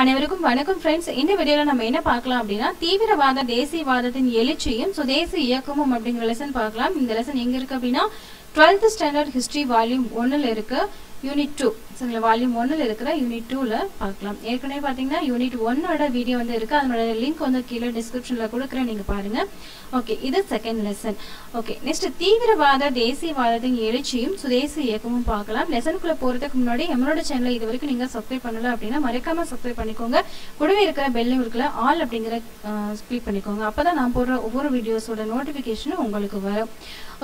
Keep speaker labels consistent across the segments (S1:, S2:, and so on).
S1: அனைவருக்கும் வணக்கம் ஃப்ரெண்ட்ஸ் இந்த வீடியோல நம்ம என்ன பார்க்கலாம் அப்படின்னா தீவிரவாத தேசியவாதத்தின் எழுச்சியும் சுதேசி இயக்கமும் அப்படிங்கிற லெசன் பார்க்கலாம். இந்த லெசன் எங்க இருக்கு அப்படின்னா 12th ஸ்டாண்டர்ட் ஹிஸ்டரி வால்யூம் ஒன்னுல இருக்கு. யூனிட் டூ சரிங்களா? வால்யூம் ஒன்னில் இருக்கிற யூனிட் டூவில் பார்க்கலாம். ஏற்கனவே பார்த்தீங்கன்னா யூனிட் ஒன்னோட வீடியோ வந்து இருக்குது அதனோட லிங்க் வந்து கீழே டிஸ்கிரிப்ஷனில் கொடுக்குறேன். நீங்கள் பாருங்கள் ஓகே இது செகண்ட் லெசன் ஓகே நெக்ஸ்ட் தீவிரவாத தேசியவாதத்தின் எழுச்சியும் சுதேசி இயக்கமும் பார்க்கலாம். லெசனுக்குள்ளே போகிறதுக்கு முன்னாடி நம்மளோட சேனலை இது வரைக்கும் நீங்கள் சப்ஸ்கிரைப் பண்ணல அப்படின்னா மறக்காமல் சப்ஸ்கிரைப் பண்ணிக்கோங்க. கூடவே இருக்கிற பெல்லும் இருக்கிற ஆல் அப்படிங்கிற கிளிக் பண்ணிக்கோங்க. அப்போ தான் நான் போடுற ஒவ்வொரு வீடியோஸோட நோட்டிஃபிகேஷனும் உங்களுக்கு வரும்.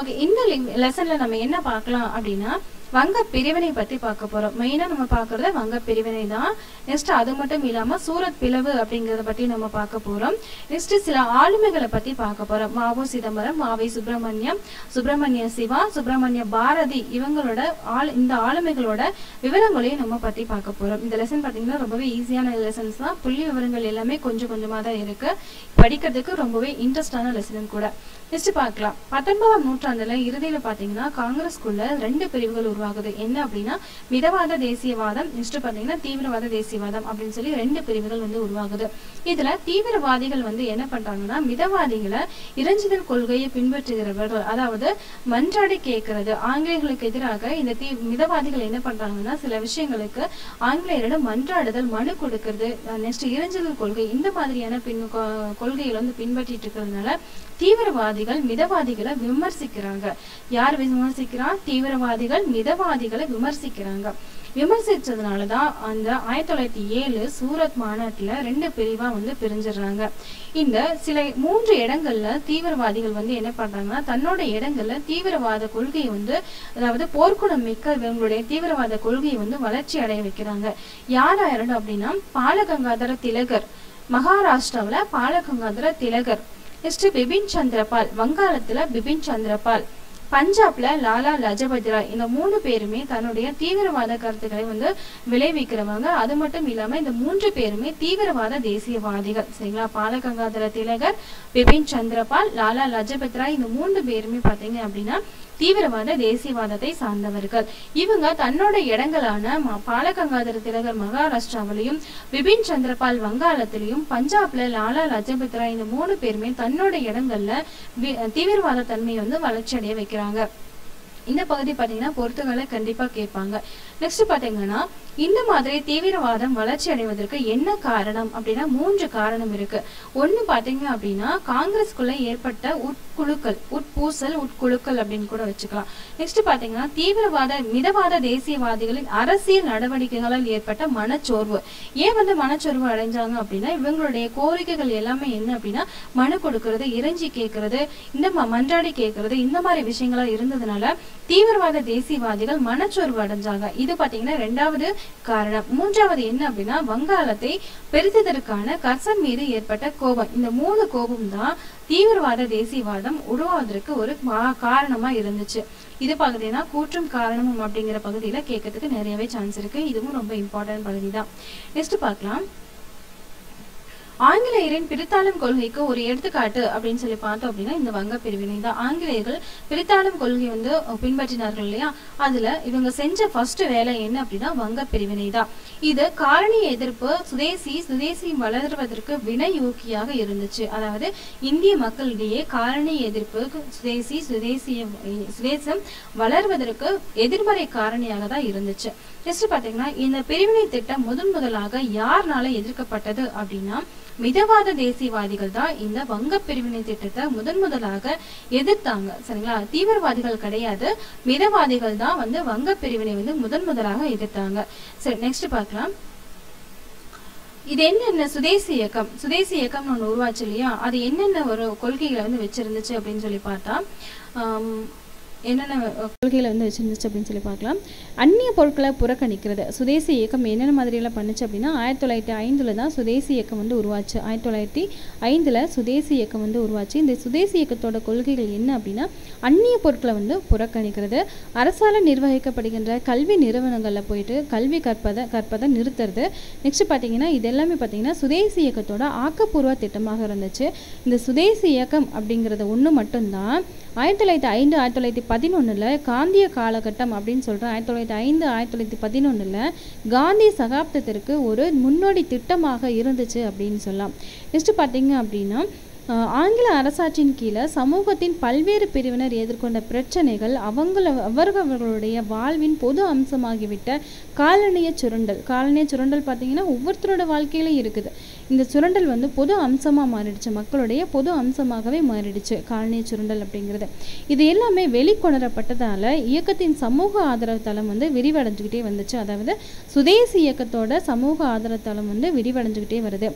S1: ஓகே இந்த லெசனில் நம்ம என்ன பார்க்கலாம் அப்படின்னா வங்க பிரிவினை பத்தி பார்க்க போறோம். மெயினா நம்ம பாக்குறது வங்க பிரிவினை தான். நெக்ஸ்ட் அது மட்டும் இல்லாம சூரத் பிளவு அப்படிங்கறத பத்தி நம்ம பார்க்க போறோம். நெக்ஸ்ட் சில ஆளுமைகளை பத்தி பார்க்க போறோம். மாவோ சிதம்பரம் மாவை சுப்பிரமணியம் சுப்பிரமணிய சிவா சுப்பிரமணிய பாரதி இவங்களோட ஆள் இந்த ஆளுமைகளோட விவரங்களையும் நம்ம பத்தி பார்க்க போறோம். இந்த லெசன் பாத்தீங்கன்னா ரொம்பவே ஈஸியான லெசன்ஸ் தான். புள்ளி விவரங்கள் எல்லாமே கொஞ்சம் கொஞ்சமா தான் இருக்கு. படிக்கிறதுக்கு ரொம்பவே இன்ட்ரெஸ்டான லெசனும் கூட. நெக்ஸ்ட் பார்க்கலாம். பத்தொன்பதாம் நூற்றாண்டுல இறுதியில பாத்தீங்கன்னா காங்கிரஸ்குள்ள ரெண்டு பிரிவுகள் உருவாகுது. என்ன அப்படின்னா மிதவாத தேசியவாதம் நெக்ஸ்ட் பாத்தீங்கன்னா தீவிரவாத தேசியவாதம் அப்படின்னு சொல்லி ரெண்டு பிரிவுகள் வந்து உருவாகுது. இதுல தீவிரவாதிகள் வந்து என்ன பண்றாங்கன்னா மிதவாதிகளை இறைஞ்சுதல் கொள்கையை பின்பற்றுகிறவர்கள் அதாவது மன்றாடி கேட்கறது. ஆங்கிலேயர்களுக்கு எதிராக இந்த தீ மிதவாதிகள் என்ன பண்றாங்கன்னா சில விஷயங்களுக்கு ஆங்கிலேயரிடம் மன்றாடுதல் மனு கொடுக்கறது. நெக்ஸ்ட் இறைஞ்சுதல் கொள்கை இந்த மாதிரியான பின் கொள்கைகள் வந்து பின்பற்றிட்டு இருக்கிறதுனால தீவிரவாதிகள் மிதவாதிகளை விமர்சிக்கிறாங்க. யார் விமர்சிக்கிறா தீவிரவாதிகள் மிதவாதிகளை விமர்சிக்கிறாங்க. விமர்சிச்சதுனாலதான் அந்த ஆயிரத்தி தொள்ளாயிரத்தி ஏழு சூரத் மாநாட்டுல ரெண்டு பிரிவா வந்து பிரிஞ்சிடுறாங்க. இந்த சில மூன்று இடங்கள்ல தீவிரவாதிகள் வந்து என்ன பண்றாங்கன்னா தன்னோட இடங்கள்ல தீவிரவாத கொள்கையை வந்து அதாவது போர்க்குணம் மிக்க இவங்களுடைய தீவிரவாத கொள்கையை வந்து வளர்ச்சி அடைய வைக்கிறாங்க. யார் யாரும் அப்படின்னா பாலகங்காதர திலகர். மகாராஷ்டிராவுல பாலகங்காதர திலகர். நெக்ஸ்ட் பிபின் சந்திரபால் வங்காளத்துல பிபின் சந்திரபால் பஞ்சாப்ல லாலா லஜபதி ராய் இந்த மூணு பேருமே தன்னுடைய தீவிரவாத கருத்துக்களை வந்து விளைவிக்கிறவங்க. அது மட்டும் இல்லாம இந்த மூன்று பேருமே தீவிரவாத தேசியவாதிகள். சரிங்களா? பாலகங்காதர திலகர் பிபின் சந்திரபால் லாலா லஜபதி ராய் இந்த மூன்று பேருமே பாத்தீங்க அப்படின்னா தீவிரவாத தேசியவாதத்தை சார்ந்தவர்கள். இவங்க தன்னோட இடங்களான பாலகங்காதர திலகர் மகாராஷ்டிராவிலையும் பிபின் சந்திரபால் வங்காளத்திலையும் பஞ்சாப்ல லாலா லஜபத் ராய் இந்த மூணு பேருமே தன்னோட இடங்கள்ல தீவிரவாத தன்மையை வந்து வளர்ச்சி அடைய வைக்கிறாங்க. இந்த பகுதி பார்த்தீங்கன்னா பொறுத்துகளை கண்டிப்பா கேட்பாங்க. நெக்ஸ்ட் பாத்தீங்கன்னா இந்த மாதிரி தீவிரவாதம் வளர்ச்சி அடைவதற்கு என்ன காரணம் அப்படின்னா மூன்று காரணம் இருக்கு. ஒன்று பாத்தீங்க அப்படின்னா காங்கிரஸ்குள்ள ஏற்பட்ட உட்குழுக்கள் உட்பூசல் உட்குழுக்கள் அப்படின்னு கூட வச்சுக்கலாம். நெக்ஸ்ட் பாத்தீங்கன்னா தீவிரவாத மிதவாத தேசியவாதிகளின் அரசியல் நடவடிக்கைகளால் ஏற்பட்ட மனச்சோர்வு. ஏன் வந்து மனச்சோர்வு அடைஞ்சாங்க அப்படின்னா இவங்களுடைய கோரிக்கைகள் எல்லாமே என்ன அப்படின்னா மனு கொடுக்கறது இறைஞ்சி கேட்கறது இந்த மன்றாடி கேட்கறது இந்த மாதிரி விஷயங்களா இருந்ததுனால தீவிரவாத தேசியவாதிகள் மனச்சோர்வு அடைஞ்சாங்க. இது பாத்தீங்கன்னா ரெண்டாவது காரணம். மூன்றாவது என்ன அப்படின்னா வங்காளத்தை பெருத்ததற்கான கர்சன் மீது ஏற்பட்ட கோபம். இந்த மூணு கோபம் தான் தீவிரவாத தேசியவாதம் உருவாவதற்கு ஒரு காரணமா இருந்துச்சு. இது பாத்தீங்கன்னா கூற்றும் காரணமும் அப்படிங்கிற பகுதியில கேட்கறதுக்கு நிறையவே சான்ஸ் இருக்கு. இதுவும் ரொம்ப இம்பார்ட்டன்ட் பகுதி தான். நெக்ஸ்ட் பார்க்கலாம். ஆங்கிலேயரின் பிரித்தாளும் கொள்கைக்கு ஒரு எடுத்துக்காட்டு அப்படின்னு சொல்லி பார்த்தோம் அப்படின்னா இந்த வங்க பிரிவினை தான். ஆங்கிலேயர்கள் பிரித்தாளும் கொள்கை வந்து பின்பற்றினார்கள் இல்லையா? அதுல இவங்க செஞ்ச ஃபர்ஸ்ட் வேலை என்ன அப்படின்னா வங்க பிரிவினை தான். இது காலனி எதிர்ப்பு சுதேசி சுதேசி வளர்வதற்கு வினையூக்கியாக இருந்துச்சு. அதாவது இந்திய மக்களிடையே காலனி எதிர்ப்பு சுதேசி சுதேசிய சுதேசம் வளர்வதற்கு எதிர்மறை காரணியாக தான் இருந்துச்சு. நெக்ஸ்ட் பாத்தீங்கன்னா இந்த பிரிவினை திட்டம் முதன் முதலாக யாருனால எதிர்க்கப்பட்டது அப்படின்னா மிதவாத தேசியவாதிகள் தான் இந்த வங்க பிரிவினை திட்டத்தை முதன் முதலாக எதிர்த்தாங்க. சரிங்களா? தீவிரவாதிகள் கிடையாது. மிதவாதிகள் தான் வந்து வங்க பிரிவினை வந்து முதன் முதலாக எதிர்த்தாங்க. சரி நெக்ஸ்ட் பார்க்கலாம். இது என்னென்ன சுதேசி இயக்கம்? சுதேசி இயக்கம்னு ஒன்று உருவாச்சு இல்லையா? அது என்னென்ன ஒரு கொள்கைகளை வந்து வச்சிருந்துச்சு அப்படின்னு சொல்லி பார்த்தா என்னென்ன கொள்கைகளை வந்து வச்சுருந்துச்சு அப்படின்னு சொல்லி பார்க்கலாம். அந்நிய பொருட்களை புறக்கணிக்கிறது. சுதேசி இயக்கம் என்னென்ன மாதிரியெல்லாம் பண்ணுச்சு அப்படின்னா ஆயிரத்தி தொள்ளாயிரத்தி ஐந்தில் தான் சுதேசி இயக்கம் வந்து உருவாச்சு. ஆயிரத்தி தொள்ளாயிரத்தி ஐந்தில் சுதேசி இயக்கம் வந்து உருவாச்சு. இந்த சுதேசி இயக்கத்தோட கொள்கைகள் என்ன அப்படின்னா அந்நிய பொருட்களை வந்து புறக்கணிக்கிறது. அரசால் நிர்வகிக்கப்படுகின்ற கல்வி நிறுவனங்களில் போயிட்டு கல்வி கற்பதை கற்பதை நிறுத்துறது. நெக்ஸ்ட் பார்த்தீங்கன்னா இது எல்லாமே பார்த்தீங்கன்னா சுதேசி இயக்கத்தோட ஆக்கப்பூர்வ திட்டமாக இருந்துச்சு. இந்த சுதேசி இயக்கம் அப்படிங்கிறது ஒன்று மட்டும்தான். ஆயிரத்தி தொள்ளாயிரத்தி ஐந்து ஆயிரத்தி தொள்ளாயிரத்தி பதினொன்றில் காந்திய காலகட்டம் அப்படின்னு சொல்கிறோம் ஆயிரத்தி தொள்ளாயிரத்தி ஐந்து ஆயிரத்தி தொள்ளாயிரத்தி பதினொன்றில் காந்தி சகாப்தத்திற்கு ஒரு முன்னோடி திட்டமாக இருந்துச்சு அப்படின்னு சொல்லலாம். நெக்ஸ்ட் பார்த்தீங்க அப்படின்னா ஆங்கில அரசாட்சியின் கீழே சமூகத்தின் பல்வேறு பிரிவினர் எதிர்கொண்ட பிரச்சனைகள் அவங்கள அவர்களுடைய வாழ்வின் பொது அம்சமாகிவிட்ட காலனிய சுரண்டல். காலனிய சுரண்டல் பார்த்தீங்கன்னா ஒவ்வொருத்தரோட வாழ்க்கையிலும் இருக்குது. இந்த சுரண்டல் வந்து பொது அம்சமாக மாறிடுச்சு. மக்களுடைய பொது அம்சமாகவே மாறிடுச்சு. காலனி சுரண்டல் அப்படிங்கிறது. இது எல்லாமே வெளிக்கொணரப்பட்டதால் இயக்கத்தின் சமூக ஆதரவு தளம் வந்து விரிவடைஞ்சுக்கிட்டே வந்துச்சு. அதாவது சுதேசி இயக்கத்தோட சமூக ஆதரவு தளம் வந்து விரிவடைஞ்சுக்கிட்டே வருது.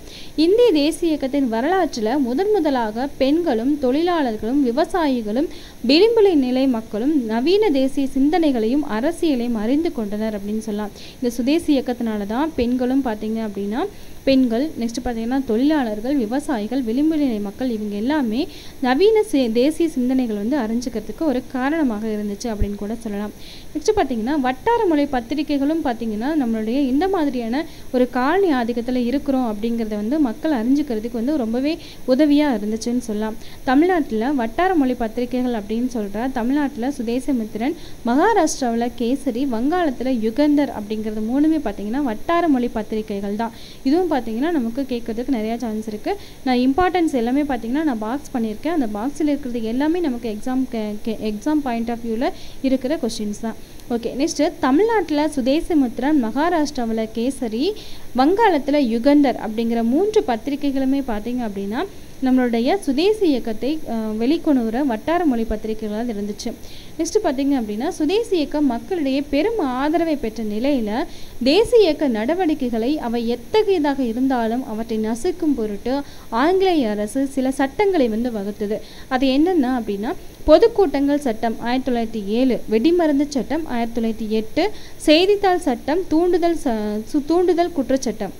S1: இந்திய தேசிய இயக்கத்தின் வரலாற்றில் முதன் முதலாக பெண்களும் தொழிலாளர்களும் விவசாயிகளும் விளிம்புலை நிலை மக்களும் நவீன தேசிய சிந்தனைகளையும் அரசியலையும் அறிந்து கொண்டனர் அப்படின்னு சொல்லலாம். இந்த சுதேசி இயக்கத்தினால தான் பெண்களும் பார்த்தீங்க அப்படின்னா பெண்கள் நெக்ஸ்ட் பார்த்தீங்கன்னா தொழிலாளர்கள் விவசாயிகள் விளிம்பு நிலை மக்கள் இவங்க எல்லாமே நவீன சே தேசிய சிந்தனைகள் வந்து அறிஞ்சிக்கிறதுக்கு ஒரு காரணமாக இருந்துச்சு அப்படின்னு கூட சொல்லலாம். நெக்ஸ்ட் பார்த்தீங்கன்னா வட்டார மொழி பத்திரிகைகளும் பார்த்தீங்கன்னா நம்மளுடைய இந்த மாதிரியான ஒரு காலனி ஆதிக்கத்தில் இருக்கிறோம் அப்படிங்கிறத வந்து மக்கள் அறிஞ்சிக்கிறதுக்கு வந்து ரொம்பவே உதவியாக இருந்துச்சுன்னு சொல்லலாம். தமிழ்நாட்டில் வட்டார மொழி பத்திரிகைகள் அப்படின்னு சொல்கிற தமிழ்நாட்டில் சுதேசமித்திரன் மகாராஷ்டிராவில் கேசரி வங்காளத்தில் யுகந்தர் அப்படிங்கிறது மூணுமே பார்த்தீங்கன்னா வட்டார மொழி பத்திரிகைகள் தான் இதுவும் பார்த்தீங்கன்னா நமக்கு கேட்கறதுக்கு நிறையா சான்ஸ் இருக்குது நான் இம்பார்ட்டன்ஸ் எல்லாமே பார்த்தீங்கன்னா நான் பாக்ஸ் பண்ணியிருக்கேன். அந்த பாக்ஸில் இருக்கிறது எல்லாமே நமக்கு எக்ஸாம் எக்ஸாம் பாயிண்ட் ஆஃப் வியூவில் இருக்கிற கொஸ்டின்ஸ் தான். ஓகே நெக்ஸ்ட்டு தமிழ்நாட்டில் சுதேசமுத்திரன் மகாராஷ்டிராவில் கேசரி வங்காளத்தில் யுகந்தர் அப்படிங்கிற மூன்று பத்திரிகைகளுமே பார்த்திங்க அப்படின்னா நம்மளுடைய சுதேசி இயக்கத்தை வெளிக்கொணுகிற வட்டார மொழி பத்திரிகைகளாக இருந்துச்சு. நெக்ஸ்ட்டு பார்த்திங்க அப்படின்னா சுதேசி இயக்கம் மக்களிடையே பெரும் ஆதரவை பெற்ற நிலையில் தேசிய இயக்க நடவடிக்கைகளை அவை எத்தகையதாக இருந்தாலும் அவற்றை நசுக்கும் பொருட்டு ஆங்கிலேய அரசு சில சட்டங்களை வந்து வகுத்தது. அது என்னென்ன அப்படின்னா பொதுக்கூட்டங்கள் சட்டம் ஆயிரத்தி தொள்ளாயிரத்தி ஏழு வெடிமருந்து சட்டம் ஆயிரத்தி தொள்ளாயிரத்தி எட்டு செய்தித்தாள் சட்டம் தூண்டுதல் ச சு- தூண்டுதல் குற்றச்சட்டம்.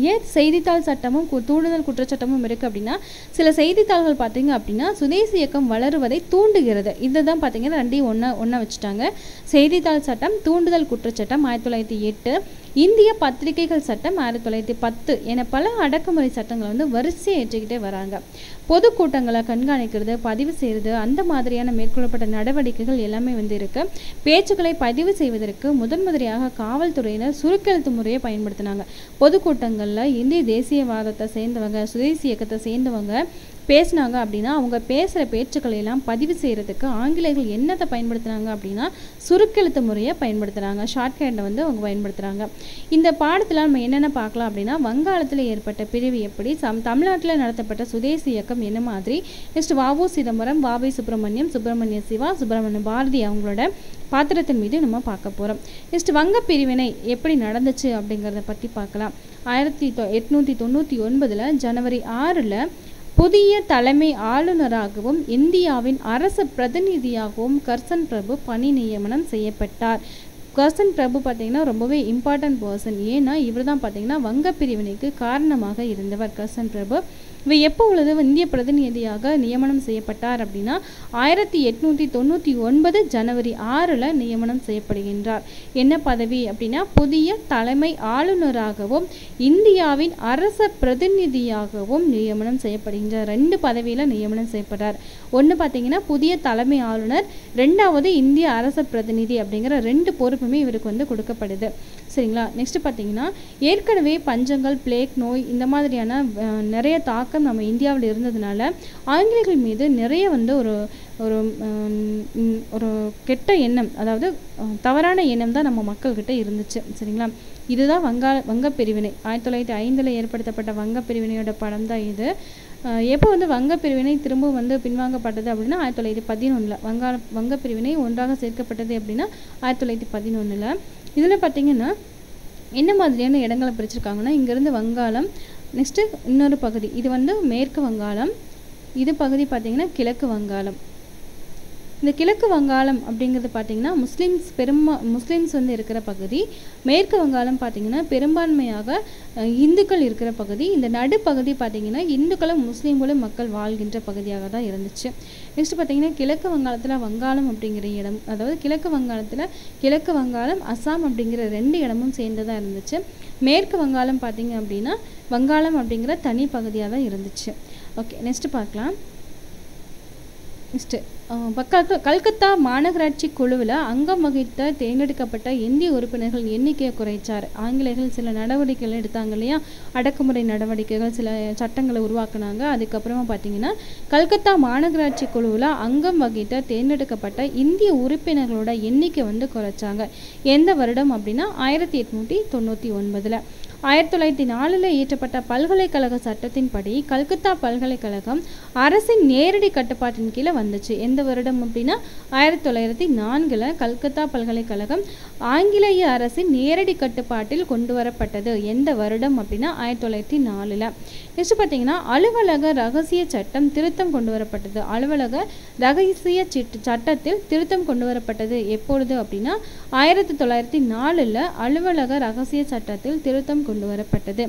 S1: ஏன் செய்தித்தாள் சட்டமும் கு- தூண்டுதல் குற்றச்சட்டமும் இருக்குது அப்படின்னா சில செய்தித்தாள்கள் பார்த்தீங்க அப்படின்னா சுதேசி இயக்கம் வளருவதை தூண்டுகிறது. இதை தான் பார்த்தீங்கன்னா ரெண்டையும் ஒன்றா ஒன்றா வச்சுட்டாங்க. செய்தித்தாள் சட்டம் தூண்டுதல் குற்றச்சட்டம் ஆயிரத்தி தொள்ளாயிரத்தி எட்டு. இந்திய பத்திரிகைகள் சட்டம் ஆயிரத்தி தொள்ளாயிரத்தி பத்து என பல அடக்குமுறை சட்டங்களை வந்து வரிசையை ஏற்றிக்கிட்டே வராங்க. பொதுக்கூட்டங்களை கண்காணிக்கிறது பதிவு செய்கிறது அந்த மாதிரியான மேற்கொள்ளப்பட்ட நடவடிக்கைகள் எல்லாமே வந்து இருக்கு. பேச்சுக்களை பதிவு செய்வதற்கு முதன் முதலியாக காவல்துறையினர் சுருக்கெழுத்து முறையை பயன்படுத்தினாங்க. பொதுக்கூட்டங்களில் இந்திய தேசியவாதத்தை சேர்ந்தவங்க சுதேசி இயக்கத்தை சேர்ந்தவங்க பேசுனாங்க அப்படின்னா அவங்க பேசுகிற பேச்சுக்களை எல்லாம் பதிவு செய்கிறதுக்கு ஆங்கிலேயர்கள் என்னத்தை பயன்படுத்துனாங்க அப்படின்னா சுருக்கெழுத்து முறையை பயன்படுத்துகிறாங்க ஷார்ட்ஹேண்டை வந்து அவங்க பயன்படுத்துகிறாங்க இந்த பாடத்தில் நம்ம என்னென்ன பார்க்கலாம் அப்படின்னா வங்காளத்தில் ஏற்பட்ட பிரிவு எப்படி சம் தமிழ்நாட்டில் நடத்தப்பட்ட சுதேசி இயக்கம் என்ன மாதிரி நெக்ஸ்ட் வாவு சிதம்பரம் வாவை சுப்பிரமணியம் சுப்பிரமணிய சிவா சுப்பிரமணிய பாரதி அவங்களோட பாத்திரத்தின் மீது நம்ம பார்க்க போகிறோம் நெக்ஸ்ட் வங்க பிரிவினை எப்படி நடந்துச்சு அப்படிங்கிறத பற்றி பார்க்கலாம். ஆயிரத்தி தொ எட்நூற்றி தொண்ணூற்றி ஒன்பதில் ஜனவரி ஆறில் புதிய தலைமை ஆளுநராகவும் இந்தியாவின் அரசு பிரதிநிதியாகவும் கர்சன் பிரபு பணி நியமனம் செய்யப்பட்டார். கர்சன் பிரபு பார்த்திங்கன்னா ரொம்பவே இம்பார்ட்டன்ட் பர்சன் ஏன்னா இவர் தான் பார்த்திங்கன்னா வங்க பிரிவினைக்கு காரணமாக இருந்தவர் கர்சன் பிரபு. இவர் எப்போ உள்ளது? இந்திய பிரதிநிதியாக நியமனம் செய்யப்பட்டார் அப்படின்னா ஆயிரத்தி எட்நூற்றி தொண்ணூற்றி ஒன்பது ஜனவரி ஆறில் நியமனம் செய்யப்படுகின்றார். என்ன பதவி அப்படின்னா புதிய தலைமை ஆளுநராகவும் இந்தியாவின் அரச பிரதிநிதியாகவும் நியமனம் செய்யப்படுகின்றார் ரெண்டு பதவியில் நியமனம் செய்யப்படுறார். ஒன்று பார்த்தீங்கன்னா புதிய தலைமை ஆளுநர் ரெண்டாவது இந்திய அரச பிரதிநிதி அப்படிங்கிற ரெண்டு பொறுப்புமே இவருக்கு வந்து கொடுக்கப்படுது. சரிங்களா? நெக்ஸ்ட் பார்த்தீங்கன்னா ஏற்கனவே பஞ்சங்கள் பிளேக் நோய் இந்த மாதிரியான நிறைய தாக்கம் நம்ம இந்தியாவில் இருந்ததுனால ஆங்கிலேயர்கள் மீது நிறைய வந்து ஒரு ஒரு ஒரு கெட்ட எண்ணம் அதாவது தவறான எண்ணம் தான் நம்ம மக்கள்கிட்ட இருந்துச்சு சரிங்களா? இதுதான் வங்கா வங்க பிரிவினை ஆயிரத்தி தொள்ளாயிரத்தி ஐந்தில் ஏற்படுத்தப்பட்ட வங்க பிரிவினையோட படம் தான் இது. எப்போ வந்து வங்க பிரிவினை திரும்ப வந்து பின்வாங்கப்பட்டது அப்படின்னா ஆயிரத்தி தொள்ளாயிரத்தி பதினொன்றில் வங்காள வங்க பிரிவினை ஒன்றாக சேர்க்கப்பட்டது அப்படின்னா ஆயிரத்தி தொள்ளாயிரத்தி பதினொன்றில் இதில் பார்த்தீங்கன்னா என்ன மாதிரியான இடங்களை பிரிச்சிருக்காங்கன்னா இங்கேருந்து வங்காளம் நெக்ஸ்ட்டு இன்னொரு பகுதி இது வந்து மேற்கு வங்காளம் இது பகுதி பார்த்தீங்கன்னா கிழக்கு வங்காளம். இந்த கிழக்கு வங்காளம் அப்படிங்கிறது பார்த்திங்கன்னா முஸ்லீம்ஸ் பெரும்பா முஸ்லீம்ஸ் வந்து இருக்கிற பகுதி மேற்கு வங்காளம் பார்த்திங்கன்னா பெரும்பான்மையாக இந்துக்கள் இருக்கிற பகுதி. இந்த நடுப்பகுதி பார்த்திங்கன்னா இந்துக்களும் முஸ்லீம்களும் மக்கள் வாழ்கின்ற பகுதியாக தான் இருந்துச்சு. நெக்ஸ்ட் பார்த்திங்கன்னா கிழக்கு வங்காளத்தில் வங்காளம் அப்படிங்கிற இடம் அதாவது கிழக்கு வங்காளத்தில் கிழக்கு வங்காளம் அஸ்ஸாம் அப்படிங்கிற ரெண்டு இடமும் சேர்ந்ததாக இருந்துச்சு. மேற்கு வங்காளம் பார்த்தீங்க அப்படின்னா வங்காளம் அப்படிங்கிற தனி பகுதியாக தான் இருந்துச்சு. ஓகே நெக்ஸ்ட் பார்க்கலாம். நெக்ஸ்ட்டு கல்கத்தா மாநகராட்சி குழுவில் அங்கம் வகித்த தேர்ந்தெடுக்கப்பட்ட இந்திய உறுப்பினர்கள் எண்ணிக்கையை குறைச்சார். ஆங்கிலேயர்கள் சில நடவடிக்கைகள் எடுத்தாங்க இல்லையா? அடக்குமுறை நடவடிக்கைகள் சில சட்டங்களை உருவாக்குனாங்க. அதுக்கப்புறமா பார்த்தீங்கன்னா கல்கத்தா மாநகராட்சி குழுவில் அங்கம் வகித்த தேர்ந்தெடுக்கப்பட்ட இந்திய உறுப்பினர்களோட எண்ணிக்கை வந்து குறைச்சாங்க. எந்த வருடம் அப்படின்னா ஆயிரத்தி எட்நூற்றி தொண்ணூற்றி ஒன்பதில். ஆயிரத்தி தொள்ளாயிரத்தி நாலில் இயற்றப்பட்ட பல்கலைக்கழக சட்டத்தின்படி கல்கத்தா பல்கலைக்கழகம் அரசின் நேரடி கட்டுப்பாட்டின் கீழே வந்துச்சு. எந்த வருடம் அப்படின்னா ஆயிரத்தி தொள்ளாயிரத்தி நான்கில் கல்கத்தா பல்கலைக்கழகம் ஆங்கிலேய அரசின் நேரடி கட்டுப்பாட்டில் கொண்டு வரப்பட்டது எந்த வருடம் அப்படின்னா ஆயிரத்தி தொள்ளாயிரத்தி நாலில். நெக்ஸ்ட் பார்த்தீங்கன்னா அலுவலக ரகசிய சட்டம் திருத்தம் கொண்டு வரப்பட்டது அலுவலக ரகசிய சட்டத்தில் திருத்தம் கொண்டு வரப்பட்டது எப்பொழுது அப்படின்னா ஆயிரத்தி தொள்ளாயிரத்தி நாலில் அலுவலக ரகசிய சட்டத்தில் திருத்தம் கொண்டு வரப்பட்டது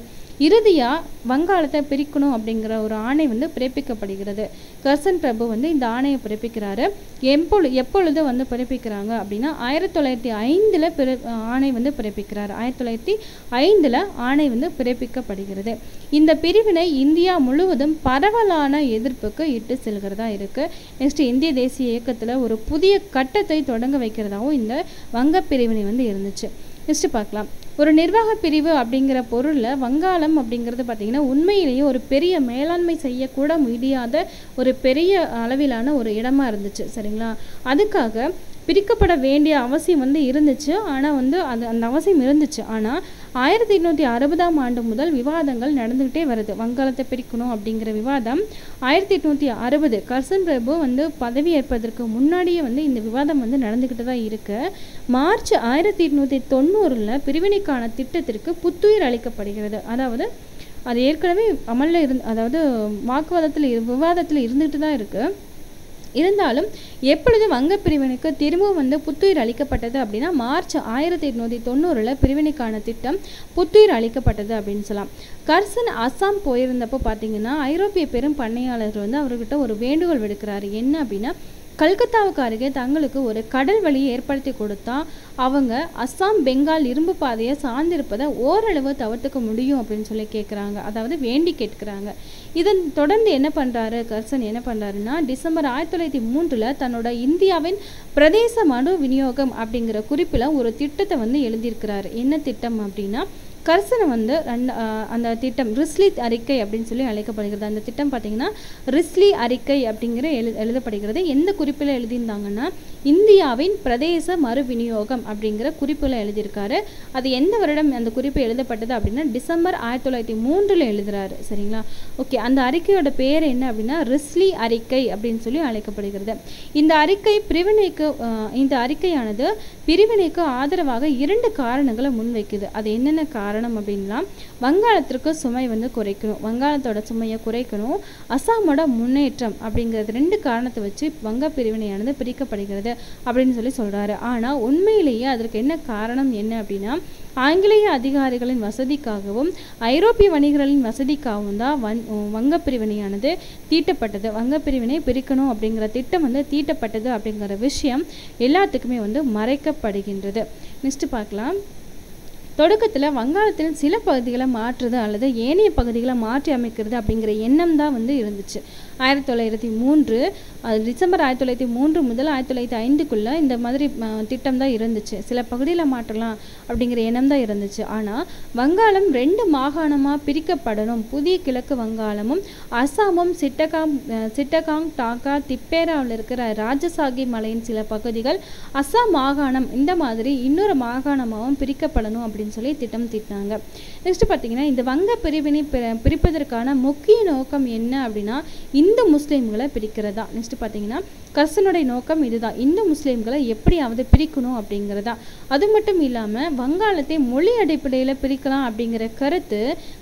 S1: இறுதியாக வங்காளத்தை பிரிக்கணும் அப்படிங்கிற ஒரு ஆணை வந்து பிறப்பிக்கப்படுகிறது. கர்சன் பிரபு வந்து இந்த ஆணையை பிறப்பிக்கிறாரு. எப்பொழு எப்பொழுது வந்து பிறப்பிக்கிறாங்க அப்படின்னா ஆயிரத்தி தொள்ளாயிரத்தி ஐந்தில் பிற ஆணை வந்து பிறப்பிக்கிறார். ஆயிரத்தி தொள்ளாயிரத்தி ஐந்தில் ஆணை வந்து பிறப்பிக்கப்படுகிறது. இந்த பிரிவினை இந்தியா முழுவதும் பரவலான எதிர்ப்புக்கு இட்டு செல்கிறதா இருக்குது நெக்ஸ்ட் இந்திய தேசிய இயக்கத்தில் ஒரு புதிய கட்டத்தை தொடங்க வைக்கிறதாவும் இந்த வங்க பிரிவினை வந்து இருந்துச்சு. நெக்ஸ்ட்டு பார்க்கலாம். ஒரு நிர்வாக பிரிவு அப்படிங்கிற பொருளில் வங்காளம் அப்படிங்கிறது பார்த்திங்கன்னா உண்மையிலேயே ஒரு பெரிய மேலாண்மை செய்யக்கூட முடியாத ஒரு பெரிய அளவிலான ஒரு இடமா இருந்துச்சு. சரிங்களா? அதுக்காக பிரிக்கப்பட வேண்டிய அவசியம் வந்து இருந்துச்சு. ஆனால் வந்து அது அந்த அவசியம் இருந்துச்சு. ஆனால் ஆயிரத்தி எட்நூற்றி அறுபதாம் ஆண்டு முதல் விவாதங்கள் நடந்துக்கிட்டே வருது. வங்காளத்தை பிரிக்கணும் அப்படிங்கிற விவாதம். ஆயிரத்தி எட்நூற்றி அறுபது கர்சன் பிரபு வந்து பதவி ஏற்பதற்கு முன்னாடியே வந்து இந்த விவாதம் வந்து நடந்துக்கிட்டு தான் இருக்குது மார்ச் ஆயிரத்தி எட்நூற்றி தொண்ணூறில் பிரிவினைக்கான திட்டத்திற்கு புத்துயிர் அளிக்கப்படுகிறது. அதாவது அது ஏற்கனவே அமலில் இருந் அதாவது வாக்குவாதத்தில் இரு- விவாதத்தில் இருந்துகிட்டு தான் இருக்குது இருந்தாலும் எப்பொழுது வங்க பிரிவினைக்கு திரும்பவும் வந்து புத்துயிர் அளிக்கப்பட்டது அப்படின்னா மார்ச் ஆயிரத்தி எட்நூற்றி தொண்ணூறில் பிரிவினைக்கான திட்டம் புத்துயிர் அளிக்கப்பட்டது அப்படின்னு சொல்லலாம். கர்சன் அஸ்ஸாம் போயிருந்தப்போ பார்த்தீங்கன்னா ஐரோப்பிய பெரும் பண்ணையாளர்கள் வந்து அவர்கிட்ட ஒரு வேண்டுகோள் விடுக்கிறாரு. என்ன அப்படின்னா கல்கத்தாவுக்கு அருகே தங்களுக்கு ஒரு கடல் வழியை ஏற்படுத்தி கொடுத்தா அவங்க அஸ்ஸாம் பெங்கால் இரும்பு பாதையை சார்ந்திருப்பதை ஓரளவு தவிர்த்துக்க முடியும் அப்படின்னு சொல்லி கேட்குறாங்க அதாவது வேண்டி கேட்குறாங்க. இதன் தொடர்ந்து என்ன பண்ணுறாரு கர்சன்? என்ன பண்ணுறாருன்னா டிசம்பர் ஆயிரத்தி தொள்ளாயிரத்தி மூன்றில் தன்னோட இந்தியாவின் பிரதேச மனு விநியோகம் அப்படிங்கிற குறிப்பில் ஒரு திட்டத்தை வந்து எழுதியிருக்கிறாரு. என்ன திட்டம் அப்படின்னா கர்சனை வந்து ரெண்டு அந்த திட்டம் ரிஸ்லி அறிக்கை அப்படின்னு சொல்லி அழைக்கப்படுகிறது. அந்த திட்டம் பார்த்திங்கன்னா ரிஸ்லி அறிக்கை அப்படிங்கிற எழு எழுதப்படுகிறது. எந்த குறிப்பில் எழுதியிருந்தாங்கன்னா இந்தியாவின் பிரதேச மறு விநியோகம் அப்படிங்கிற குறிப்பில் எழுதியிருக்காரு. அது எந்த வருடம் அந்த குறிப்பு எழுதப்பட்டது அப்படின்னா டிசம்பர் ஆயிரத்தி தொள்ளாயிரத்தி மூன்றில் எழுதுகிறாரு சரிங்களா? ஓகே அந்த அறிக்கையோட பேர் என்ன அப்படின்னா ரிஸ்லி அறிக்கை அப்படின்னு சொல்லி அழைக்கப்படுகிறது. இந்த அறிக்கை பிரிவினைக்கு இந்த அறிக்கையானது பிரிவினைக்கு ஆதரவாக இரண்டு காரணங்களை முன்வைக்குது. அது என்னென்ன காரணம்? காரணம் அப்படின்னா வங்காளத்திற்கு சுமை வந்து குறைக்கணும். வங்காளத்தோட சுமையை குறைக்கணும். அசாமோட முன்னேற்றம் அப்படிங்கிறது ரெண்டு காரணத்தை வச்சு வங்க பிரிவினையானது பிரிக்கப்படுகிறது அப்படின்னு சொல்லி சொல்கிறாரு ஆனால் உண்மையிலேயே அதற்கு என்ன காரணம் என்ன அப்படின்னா ஆங்கிலேய அதிகாரிகளின் வசதிக்காகவும் ஐரோப்பிய வணிகர்களின் வசதிக்காகவும் தான் வன் வங்க பிரிவினையானது தீட்டப்பட்டது. வங்க பிரிவினை பிரிக்கணும் அப்படிங்கிற திட்டம் வந்து தீட்டப்பட்டது அப்படிங்கிற விஷயம் எல்லாத்துக்குமே வந்து மறைக்கப்படுகின்றது. நெக்ஸ்ட் பார்க்கலாம். தொடக்கத்தில் வங்காளத்தில் சில பகுதிகளை மாற்றுறது அல்லது ஏனைய பகுதிகளை மாற்றி அமைக்கிறது அப்படிங்கிற எண்ணம் தான் வந்து இருந்துச்சு. ஆயிரத்தி தொள்ளாயிரத்தி மூன்று அது டிசம்பர் ஆயிரத்தி தொள்ளாயிரத்தி மூன்று முதல் ஆயிரத்தி தொள்ளாயிரத்தி ஐந்துக்குள்ளே இந்த மாதிரி திட்டம் தான் இருந்துச்சு. சில பகுதியில் மாற்றலாம் அப்படிங்கிற எண்ணம் தான் இருந்துச்சு. ஆனால் வங்காளம் ரெண்டு மாகாணமாக பிரிக்கப்படணும். புதிய கிழக்கு வங்காளமும் அஸ்ஸாமும் சிட்டகாங் சிட்டகாங் டாக்கா திப்பேராவில் இருக்கிற ராஜசாகி மலையின் சில பகுதிகள் அஸ்ஸாம் மாகாணம் இந்த மாதிரி இன்னொரு மாகாணமாகவும் பிரிக்கப்படணும் அப்படின்னு சொல்லி திட்டம் தீட்டினாங்க. நெக்ஸ்ட் பார்த்தீங்கன்னா இந்த வங்க பிரிவினை பிரிப்பதற்கான முக்கிய நோக்கம் என்ன அப்படின்னா இந்து முஸ்லீம்களை பிரிக்கிறதா? நெக்ஸ்ட் பார்த்தீங்கன்னா கர்சனுடைய நோக்கம் இதுதான். இந்து முஸ்லீம்களை எப்படியாவது பிரிக்கணும் அப்படிங்கிறதா. அது மட்டும் இல்லாமல் வங்காளத்தை மொழி அடிப்படையில் பிரிக்கலாம் அப்படிங்கிற கருத்து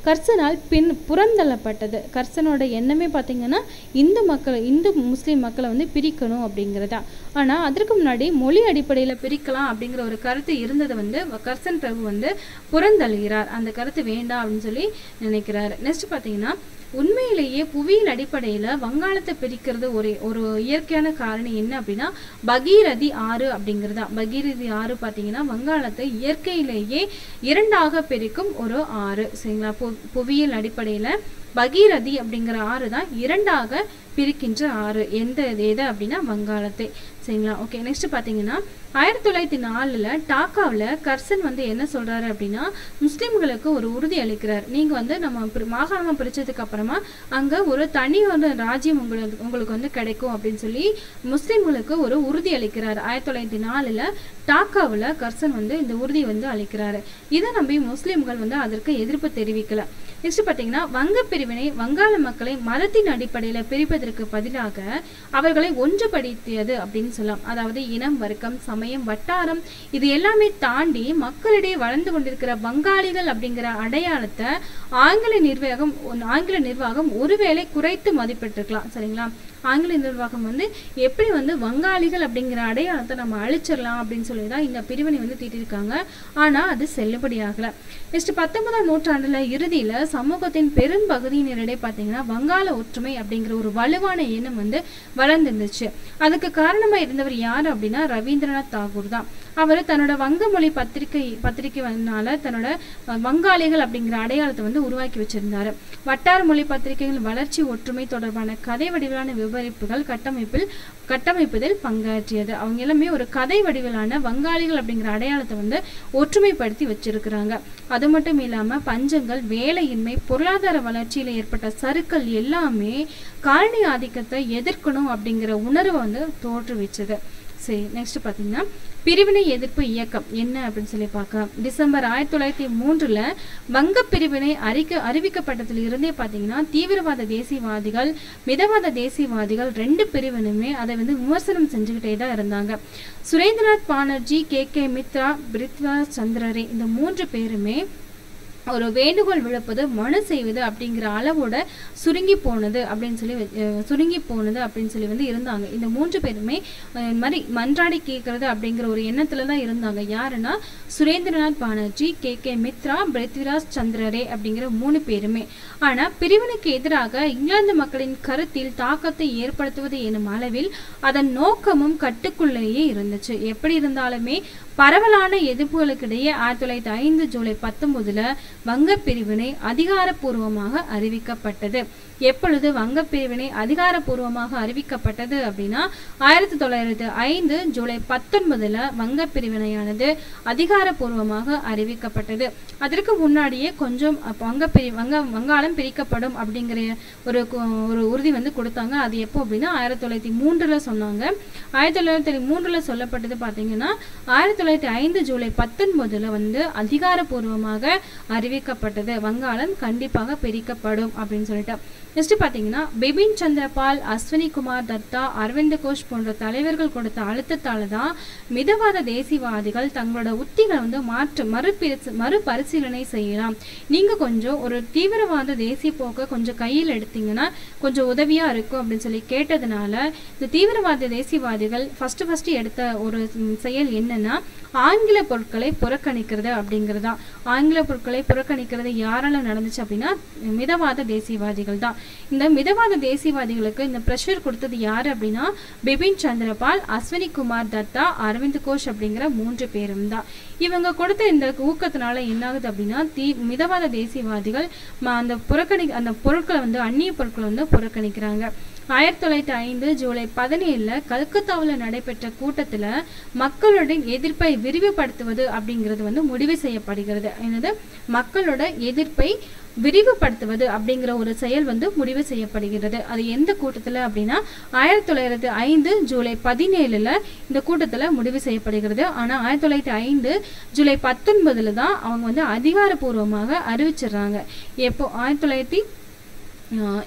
S1: கர்சனால் பின் புறந்தள்ளப்பட்டது. கர்சனோட எண்ணமே பார்த்தீங்கன்னா இந்து மக்கள் இந்து முஸ்லீம் மக்களை வந்து பிரிக்கணும் அப்படிங்கிறதா. ஆனால் அதற்கு முன்னாடி மொழி அடிப்படையில் பிரிக்கலாம் அப்படிங்கிற ஒரு கருத்து இருந்தது வந்து கர்சன் பிரபு வந்து புறந்தள்ளுகிறார். அந்த கருத்து வேண்டாம் அப்படின்னு சொல்லி நினைக்கிறார். நெக்ஸ்ட் பார்த்தீங்கன்னா உண்மையிலேயே புவியின் அடிப்படையில் வங்காளத்தை பிரிக்கிறது ஒரு ஒரு இயற்கையான காரணம் என்ன அப்படின்னா பகீரதி ஆறு அப்படிங்கிறதா. பகீரதி ஆறு பார்த்தீங்கன்னா வங்காளத்தை இயற்கையிலேயே இரண்டாக பிரிக்கும் ஒரு ஆறு. சரிங்களா? பு புவியியல் அடிப்படையில் பகீரதி அப்படிங்கிற ஆறு தான் இரண்டாக பிரிக்கின்ற ஆறு. எந்த எது அப்படின்னா வங்காளத்தை. சரிங்களா? ஓகே நெக்ஸ்ட் பார்த்தீங்கன்னா ஆயிரத்தி தொள்ளாயிரத்தி நாலில் டாக்காவில் கர்சன் வந்து என்ன சொல்கிறாரு அப்படின்னா முஸ்லீம்களுக்கு ஒரு உறுதி அளிக்கிறார். நீங்கள் வந்து நம்ம மாகாணம் பிரித்ததுக்கு அப்புறமா அங்கே ஒரு தனி ஒரு ராஜ்யம் உங்களுக்கு உங்களுக்கு வந்து கிடைக்கும் அப்படின்னு சொல்லி முஸ்லீம்களுக்கு ஒரு உறுதி அளிக்கிறார். ஆயிரத்தி தொள்ளாயிரத்தி நாலில் டாக்காவில் கர்சன் வந்து இந்த உறுதி வந்து அளிக்கிறாரு. இதை நம்பி முஸ்லீம்கள் வந்து அதற்கு எதிர்ப்பு தெரிவிக்கல. நெக்ஸ்ட் பார்த்தீங்கன்னா வங்க பிரிவினை வங்காள மக்களை மதத்தின் அடிப்படையில் பிரிப்பதற்கு பதிலாக அவர்களை ஒன்றுபடுத்தியது அப்படின்னு சொல்லலாம். அதாவது இனம் வர்க்கம் சமயம் வட்டாரம் இது எல்லாமே தாண்டி மக்களிடையே வளர்ந்து கொண்டிருக்கிற வங்காளிகள் அப்படிங்கிற அடையாளத்தை ஆங்கில நிர்வாகம் ஆங்கில நிர்வாகம் ஒருவேளை குறைத்து மதிப்பிட்டிருக்கலாம். சரிங்களா? ஆங்கில நிர்வாகம் வந்து எப்படி வந்து வங்காளிகள் அப்படிங்கிற அடையாளத்தை நம்ம அழிச்சிடலாம் அப்படின்னு சொல்லி தான் இந்த பிரிவினை வந்து தீட்டியிருக்காங்க ஆனால் அது செல்லுபடியாகல. நெக்ஸ்ட் பத்தொன்பதாம் நூற்றாண்டுல இறுதியில் சமூகத்தின் பெரும் பகுதியினரிடையே பார்த்தீங்கன்னா வங்காள ஒற்றுமை அப்படிங்கிற ஒரு வலுவான எண்ணம் வந்து வளர்ந்துருந்துச்சு. அதுக்கு காரணமாக இருந்தவர் யார் அப்படின்னா ரவீந்திரநாத் தாகூர் தான். அவர் தன்னோட வங்க மொழி பத்திரிகை பத்திரிகைனால தன்னோட வங்காளிகள் அப்படிங்கிற அடையாளத்தை வந்து உருவாக்கி வச்சிருந்தாரு. வட்டார மொழி பத்திரிகைகள் வளர்ச்சி ஒற்றுமை தொடர்பான கதை வடிவிலான விவரிப்புகள் கட்டமைப்பில் கட்டமைப்பதில் பங்காற்றியது. அவங்க எல்லாமே ஒரு கதை வடிவிலான வங்காளிகள் அப்படிங்கிற அடையாளத்தை வந்து ஒற்றுமைப்படுத்தி வச்சிருக்கிறாங்க. அது மட்டும் இல்லாமல் பஞ்சங்கள் வேலையின்மை பொருளாதார வளர்ச்சியில் ஏற்பட்ட சருக்கள் எல்லாமே காலனி ஆதிக்கத்தை எதிர்க்கணும் அப்படிங்கிற உணர்வை வந்து தோற்றுவிச்சது. சரி நெக்ஸ்ட் பார்த்தீங்கன்னா பிரிவினை எதிர்ப்பு இயக்கம் என்ன அப்படின்னு சொல்லி பார்க்கலாம். டிசம்பர் ஆயிரத்தி தொள்ளாயிரத்தி மூன்றில் வங்க பிரிவினை அறிக்க அறிவிக்கப்பட்டதில் இருந்தே பார்த்தீங்கன்னா தீவிரவாத தேசியவாதிகள் மிதவாத தேசியவாதிகள் ரெண்டு பிரிவினுமே அதை வந்து விமர்சனம் செஞ்சுக்கிட்டே தான் இருந்தாங்க. சுரேந்திரநாத் பானர்ஜி கே கே மித்ரா பிரித்வா சந்திரரே இந்த மூன்று பேருமே ஒரு வேண்டுகோள் விழுப்பது மனு செய்வது அப்படிங்கிற அளவோட சுருங்கி போனது அப்படின்னு சொல்லி சுருங்கி போனது அப்படின்னு சொல்லி வந்து இருந்தாங்க. இந்த மூன்று பேருமே இந்த மாதிரி மன்றாடி கேட்கறது அப்படிங்கிற ஒரு எண்ணத்துல தான் இருந்தாங்க. யாருன்னா சுரேந்திரநாத் பானர்ஜி கே. கே. மித்ரா பிருத்விராஜ் சந்திரரே அப்படிங்கிற மூணு பேருமே. ஆனா பிரிவினுக்கு எதிராக இங்கிலாந்து மக்களின் கருத்தில் தாக்கத்தை ஏற்படுத்துவது எனும் அளவில் அதன் நோக்கமும் கட்டுக்குள்ளேயே இருந்துச்சு. எப்படி இருந்தாலுமே பரவலான எதிர்ப்புகளுக்கிடையே ஆயிரத்தி தொள்ளாயிரத்தி ஐந்து ஜூலை பத்தொன்பதுல வங்க பிரிவினை அதிகாரப்பூர்வமாக அறிவிக்கப்பட்டது. எப்பொழுது வங்க பிரிவினை அதிகாரப்பூர்வமாக அறிவிக்கப்பட்டது அப்படின்னா ஆயிரத்தி தொள்ளாயிரத்தி ஐந்து ஜூலை பத்தொன்பதுல வங்க பிரிவினையானது அதிகாரப்பூர்வமாக அறிவிக்கப்பட்டது. அதற்கு முன்னாடியே கொஞ்சம் வங்க பிரி வங்க வங்காளம் பிரிக்கப்படும் அப்படிங்கிற ஒரு கு- ஒரு உறுதி வந்து கொடுத்தாங்க. அது எப்போ அப்படின்னா ஆயிரத்தி தொள்ளாயிரத்தி மூன்றுல சொன்னாங்க. ஆயிரத்தி தொள்ளாயிரத்தி மூன்றுல சொல்லப்பட்டது பார்த்தீங்கன்னா ஆயிரத்தி தொள்ளாயிரத்தி ஐந்து ஜூலை பத்தொன்பதுல வந்து அதிகாரப்பூர்வமாக அறிவிக்கப்பட்டது. வங்காளம் கண்டிப்பாக பிரிக்கப்படும் அப்படின்னு சொல்லிட்டு. நெக்ஸ்ட் பார்த்தீங்கன்னா பிபின் சந்திரபால் அஸ்வினி குமார் தத்தா அரவிந்த் கோஷ் போன்ற தலைவர்கள் கொடுத்த அழுத்தத்தால தான் மிதவாத தேசியவாதிகள் தங்களோட உத்திகளை வந்து மாற்று மறுபிரிசு மறுபரிசீலனை செய்யலாம். நீங்க கொஞ்சம் ஒரு தீவிரவாத தேசிய போக்கை கொஞ்சம் கையில் எடுத்தீங்கன்னா கொஞ்சம் உதவியா இருக்கும் அப்படின்னு சொல்லி கேட்டதுனால இந்த தீவிரவாத தேசியவாதிகள் ஃபர்ஸ்ட் ஃபர்ஸ்ட் எடுத்த ஒரு செயல் என்னன்னா ஆங்கில பொருட்களை புறக்கணிக்கிறது அப்படிங்கிறது தான். ஆங்கில பொருட்களை புறக்கணிக்கிறது யாரால நடந்துச்சு அப்படின்னா மிதவாத தேசியவாதிகள் தான். இந்த மிதவாத தேசியவாதிகளுக்கு இந்த ப்ரெஷர் கொடுத்தது யார் அப்படின்னா பிபின் சந்திரபால் அஸ்வினி குமார் தத்தா அரவிந்த் கோஷ் அப்படிங்கிற மூன்று பேரும் தான். இவங்க கொடுத்த இந்த ஊக்கத்தினால என்ன ஆகுது அப்படின்னா தீ மிதவாத தேசியவாதிகள் ம- அந்த புறக்கணி அந்த பொருட்களை வந்து அந்நிய பொருட்களை வந்து புறக்கணிக்கிறாங்க. ஆயிரத்தி தொள்ளாயிரத்தி ஐந்து ஜூலை பதினேழுல கல்கத்தாவில் நடைபெற்ற கூட்டத்தில் மக்களுடைய எதிர்ப்பை விரிவுபடுத்துவது அப்படிங்கிறது வந்து முடிவு செய்யப்படுகிறது. என்னது? மக்களோட எதிர்ப்பை விரிவுபடுத்துவது அப்படிங்கிற ஒரு செயல் வந்து முடிவு செய்யப்படுகிறது. அது எந்த கூட்டத்தில் அப்படின்னா ஆயிரத்தி தொள்ளாயிரத்தி ஐந்து ஜூலை பதினேழுல இந்த கூட்டத்தில் முடிவு செய்யப்படுகிறது. ஆனால் ஆயிரத்தி தொள்ளாயிரத்தி ஐந்து ஜூலை பத்தொன்பதுல தான் அவங்க வந்து அதிகாரப்பூர்வமாக அறிவிச்சிடுறாங்க. எப்போ? ஆயிரத்தி தொள்ளாயிரத்தி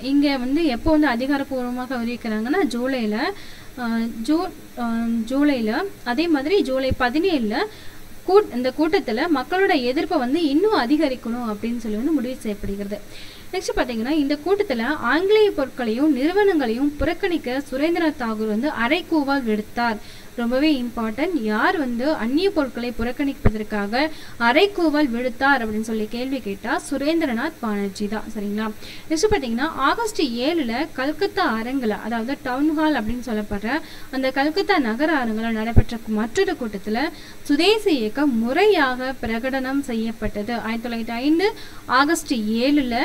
S1: இங்க வந்து எப்போ வந்து அதிகாரப்பூர்வமாக அறிவிக்கிறாங்கன்னா ஜூலைல ஜூ ஜூலையில் அதே மாதிரி ஜூலை பதினேழுல கூட் இந்த கூட்டத்துல மக்களோட எதிர்ப்பை வந்து இன்னும் அதிகரிக்கணும் அப்படின்னு சொல்லி வந்து முடிவு செய்யப்படுகிறது. நெக்ஸ்ட் பாத்தீங்கன்னா இந்த கூட்டத்துல ஆங்கிலேய பொருட்களையும் நிறுவனங்களையும் புறக்கணிக்க சுரேந்திரநாத் தாகூர் வந்து அரைக்கூவால் விடுத்தார் ரொம்பவே இம்பார்ட்டன்ட் யார் வந்து அந்நிய பொருட்களை புறக்கணிப்பதற்காக அரைக்கூவல் விடுத்தார் அப்படின்னு சொல்லி கேள்வி கேட்டால் சுரேந்திரநாத் பானர்ஜி தான் சரிங்களா? நெக்ஸ்ட் பாத்தீங்கன்னா ஆகஸ்ட் ஏழுல கல்கத்தா அரங்கில் அதாவது டவுன் ஹால் அப்படின்னு சொல்லப்படுற அந்த கல்கத்தா நகர அரங்கில் நடைபெற்ற மற்றொரு கூட்டத்துல சுதேசி இயக்கம் முறையாக பிரகடனம் செய்யப்பட்டது. ஆயிரத்தி தொள்ளாயிரத்தி ஐந்து ஆகஸ்ட் ஏழுல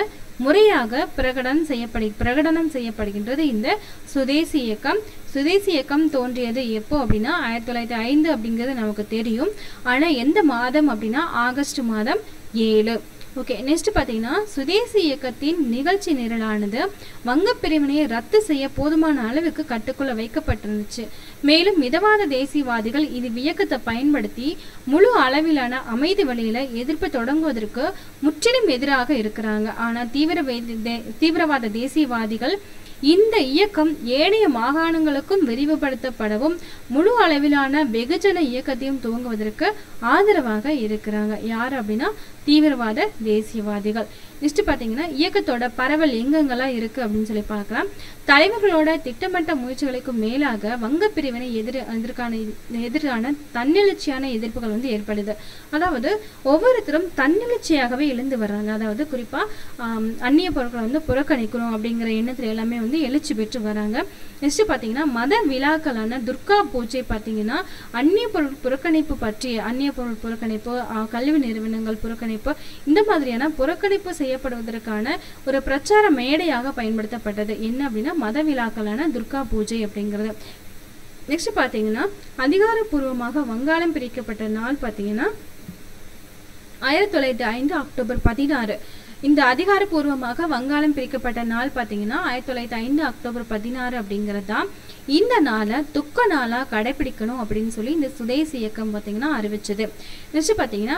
S1: முறையாக பிரகடனம் செய்யப்படு பிரகடனம் செய்யப்படுகின்றது இந்த சுதேசி இயக்கம். சுதேசி இயக்கம் தோன்றியது எப்போ அப்படின்னா ஆயிரத்தி தொள்ளாயிரத்தி ஐந்து அப்படிங்கிறது நமக்கு தெரியும். ஆனால் எந்த மாதம் அப்படின்னா ஆகஸ்ட் மாதம் ஏழு. ஓகே நெக்ஸ்ட் பார்த்தீங்கன்னா சுதேசி இயக்கத்தின் நிகழ்ச்சி நிரலானது வங்கப் பிரிவினையை ரத்து செய்ய போதுமான அளவுக்கு கட்டுக்குள்ள வைக்கப்பட்டிருந்துச்சு. மேலும் மிதவாத தேசியவாதிகள் இது வியக்கத்தை பயன்படுத்தி முழு அளவிலான அமைதி வழியில எதிர்ப்பு தொடங்குவதற்கு முற்றிலும் எதிராக இருக்கிறாங்க. ஆனால் தீவிர தீவிரவாத தேசியவாதிகள் இந்த இயக்கம் ஏனைய மாகாணங்களுக்கும் விரிவுபடுத்தப்படவும் முழு அளவிலான வெகுஜன இயக்கத்தையும் துவங்குவதற்கு ஆதரவாக இருக்கிறாங்க. யார் அப்படின்னா தீவிரவாத தேசியவாதிகள். நெக்ஸ்ட் பார்த்தீங்கன்னா இயக்கத்தோட பரவல் எங்கெங்கெல்லாம் இருக்கு அப்படின்னு சொல்லி பார்க்கலாம். தலைவர்களோட திட்டமிட்ட முயற்சிகளுக்கு மேலாக வங்க பிரிவினை எதிர் எதிர்க்கான எதிரான தன்னெழுச்சியான எதிர்ப்புகள் வந்து ஏற்படுது. அதாவது ஒவ்வொருத்தரும் தன்னெழுச்சியாகவே எழுந்து வர்றாங்க. அதாவது குறிப்பாக அந்நிய பொருட்களை வந்து புறக்கணிக்கணும் அப்படிங்கிற எண்ணத்தில் எல்லாமே வந்து எழுச்சி பெற்று வராங்க. நெக்ஸ்ட் பார்த்தீங்கன்னா மத விழாக்களான துர்கா பூஜை பார்த்தீங்கன்னா அந்நிய பொருள் புறக்கணிப்பு பற்றிய அந்நிய பொருள் புறக்கணிப்பு கல்வி நிறுவனங்கள் புறக்கணிப்பு இந்த மாதிரியான புறக்கணிப்பு செய்யப்படுவதற்கான ஒரு பிரச்சார மேடையாக பயன்படுத்தப்பட்டது. என்ன அப்படின்னா மத விழாக்களான துர்கா பூஜை அப்படிங்கிறது. நெக்ஸ்ட் பார்த்தீங்கன்னா அதிகாரப்பூர்வமாக வங்காளம் பிரிக்கப்பட்ட நாள் பார்த்தீங்கன்னா ஆயிரத்தி தொள்ளாயிரத்தி ஐந்து அக்டோபர் பதினாறு. இந்த அதிகாரப்பூர்வமாக வங்காளம் பிரிக்கப்பட்ட நாள் பார்த்தீங்கன்னா ஆயிரத்தி தொள்ளாயிரத்தி ஐந்து அக்டோபர் பதினாறு அப்படிங்கிறது தான் இந்த நாளை துக்க நாளாக கடைபிடிக்கணும் அப்படின்னு சொல்லி இந்த சுதேசி இயக்கம் பார்த்தீங்கன்னா அறிவிச்சது. நெக்ஸ்ட் பார்த்தீங்கன்னா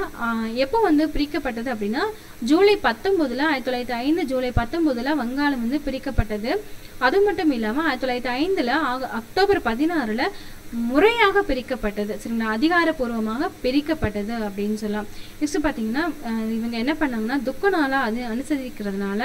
S1: எப்போ வந்து பிரிக்கப்பட்டது அப்படின்னா ஜூலை பத்தொம்போதில் ஆயிரத்தி தொள்ளாயிரத்தி ஐந்து ஜூலை பத்தொம்போதில் வங்காளம் வந்து பிரிக்கப்பட்டது. அது மட்டும் இல்லாமல் ஆயிரத்தி தொள்ளாயிரத்தி ஐந்துல ஆக- அக்டோபர் பதினாறுல முறையாக பிரிக்கப்பட்டது. சரிங்களா அதிகாரப்பூர்வமாக பிரிக்கப்பட்டது அப்படின்னு சொல்லலாம். நெக்ஸ்ட் பார்த்தீங்கன்னா இவங்க என்ன பண்ணாங்கன்னா துக்க நாளாக அது அனுசரிக்கிறதுனால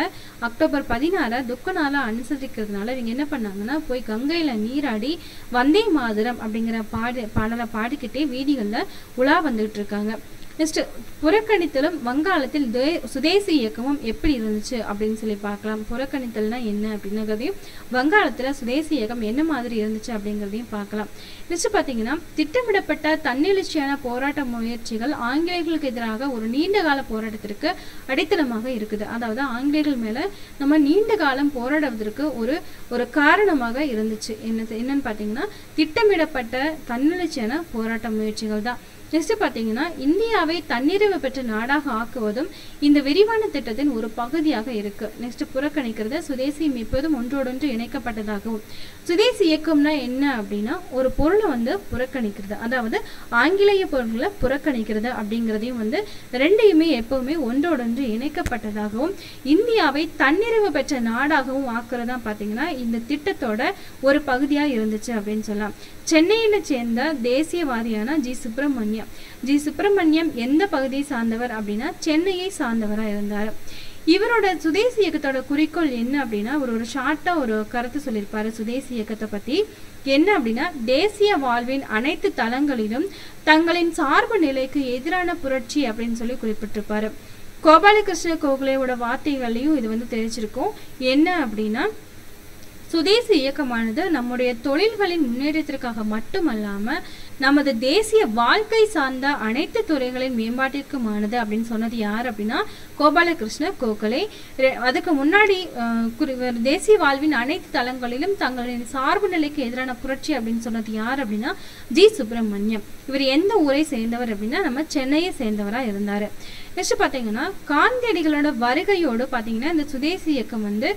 S1: அக்டோபர் பதினாறை துக்க நாளாக அனுசரிக்கிறதுனால இவங்க என்ன பண்ணாங்கன்னா போய் கங்கையில் நீராடி வந்தே மாதரம் அப்படிங்கிற பாடு பாடலை பாடிக்கிட்டே வீதிகளில் உலா வந்துகிட்டு இருக்காங்க. நெக்ஸ்ட் புறக்கணித்தலும் வங்காளத்தில் தே- சுதேசி இயக்கமும் எப்படி இருந்துச்சு அப்படின்னு சொல்லி பார்க்கலாம். புறக்கணித்தல்னா என்ன அப்படிங்கிறதையும் வங்காளத்தில் சுதேசி இயக்கம் என்ன மாதிரி இருந்துச்சு அப்படிங்கிறதையும் பார்க்கலாம். நெக்ஸ்ட் பார்த்தீங்கன்னா திட்டமிடப்பட்ட தன்னெழுச்சியான போராட்ட முயற்சிகள் ஆங்கிலேயர்களுக்கு எதிராக ஒரு நீண்ட கால போராட்டத்திற்கு அடித்தளமாக இருக்குது. அதாவது ஆங்கிலேயர்கள் மேலே நம்ம நீண்ட காலம் போராடுவதற்கு ஒரு ஒரு காரணமாக இருந்துச்சு. என்ன என்னன்னு பார்த்தீங்கன்னா திட்டமிடப்பட்ட தன்னெழுச்சியான போராட்ட முயற்சிகள் தான். நெக்ஸ்ட் பார்த்தீங்கன்னா இந்தியாவை தன்னிறைவு பெற்ற நாடாக ஆக்குவதும் இந்த விரிவான திட்டத்தின் ஒரு பகுதியாக இருக்கு. நெக்ஸ்ட் புறக்கணிக்கிறது சுதேசி மீட்பதும் ஒன்றோடொன்று இணைக்கப்பட்டதாகவும். சுதேசி இயக்கம்னா என்ன அப்படின்னா ஒரு பொருளை வந்து புறக்கணிக்கிறது. அதாவது ஆங்கிலேய பொருள்களை புறக்கணிக்கிறது அப்படிங்கிறதையும் வந்து ரெண்டையுமே எப்பவுமே ஒன்றோடொன்று இணைக்கப்பட்டதாகவும் இந்தியாவை தன்னிறைவு பெற்ற நாடாகவும் ஆக்குறதா பார்த்தீங்கன்னா இந்த திட்டத்தோட ஒரு பகுதியாக இருந்துச்சு அப்படின்னு சொல்லலாம். சென்னையில் சேர்ந்த தேசியவாதியான ஜி சுப்பிரமணியம். ஜி சுப்பிரமணியம் எந்த பகுதியை சார்ந்தவர் அப்படின்னா சென்னையை சார்ந்தவராக இருந்தார். இவரோட சுதேசி இயக்கத்தோட குறிக்கோள் என்ன அப்படின்னா ஒரு ஒரு ஷார்ட்டாக ஒரு கருத்து சொல்லியிருப்பாரு சுதேசி இயக்கத்தை பற்றி என்ன அப்படின்னா தேசிய வாழ்வின் அனைத்து தளங்களிலும் தங்களின் சார்பு நிலைக்கு எதிரான புரட்சி அப்படின்னு சொல்லி குறிப்பிட்டிருப்பாரு. கோபாலகிருஷ்ண கோகலேவோட வார்த்தைகளையும் இது வந்து தெரிஞ்சிருக்கும். என்ன அப்படின்னா சுதேசி இயக்கமானது நம்முடைய தொழில்களின் முன்னேற்றத்திற்காக மட்டுமல்லாமல் நமது தேசிய வாழ்க்கை சார்ந்த அனைத்து துறைகளின் மேம்பாட்டிற்குமானது அப்படின்னு சொன்னது யார் அப்படின்னா கோபாலகிருஷ்ண கோகலே. அதுக்கு முன்னாடி தேசிய வாழ்வின் அனைத்து தளங்களிலும் தங்களின் சார்பு நிலைக்கு எதிரான புரட்சி அப்படின்னு சொன்னது யார் அப்படின்னா ஜி சுப்பிரமணியம். இவர் எந்த ஊரை சேர்ந்தவர் அப்படின்னா நம்ம சென்னையை சேர்ந்தவராக இருந்தார். நெக்ஸ்ட் பார்த்தீங்கன்னா காந்தியடிகளோட வருகையோடு பார்த்தீங்கன்னா இந்த சுதேசி இயக்கம் வந்து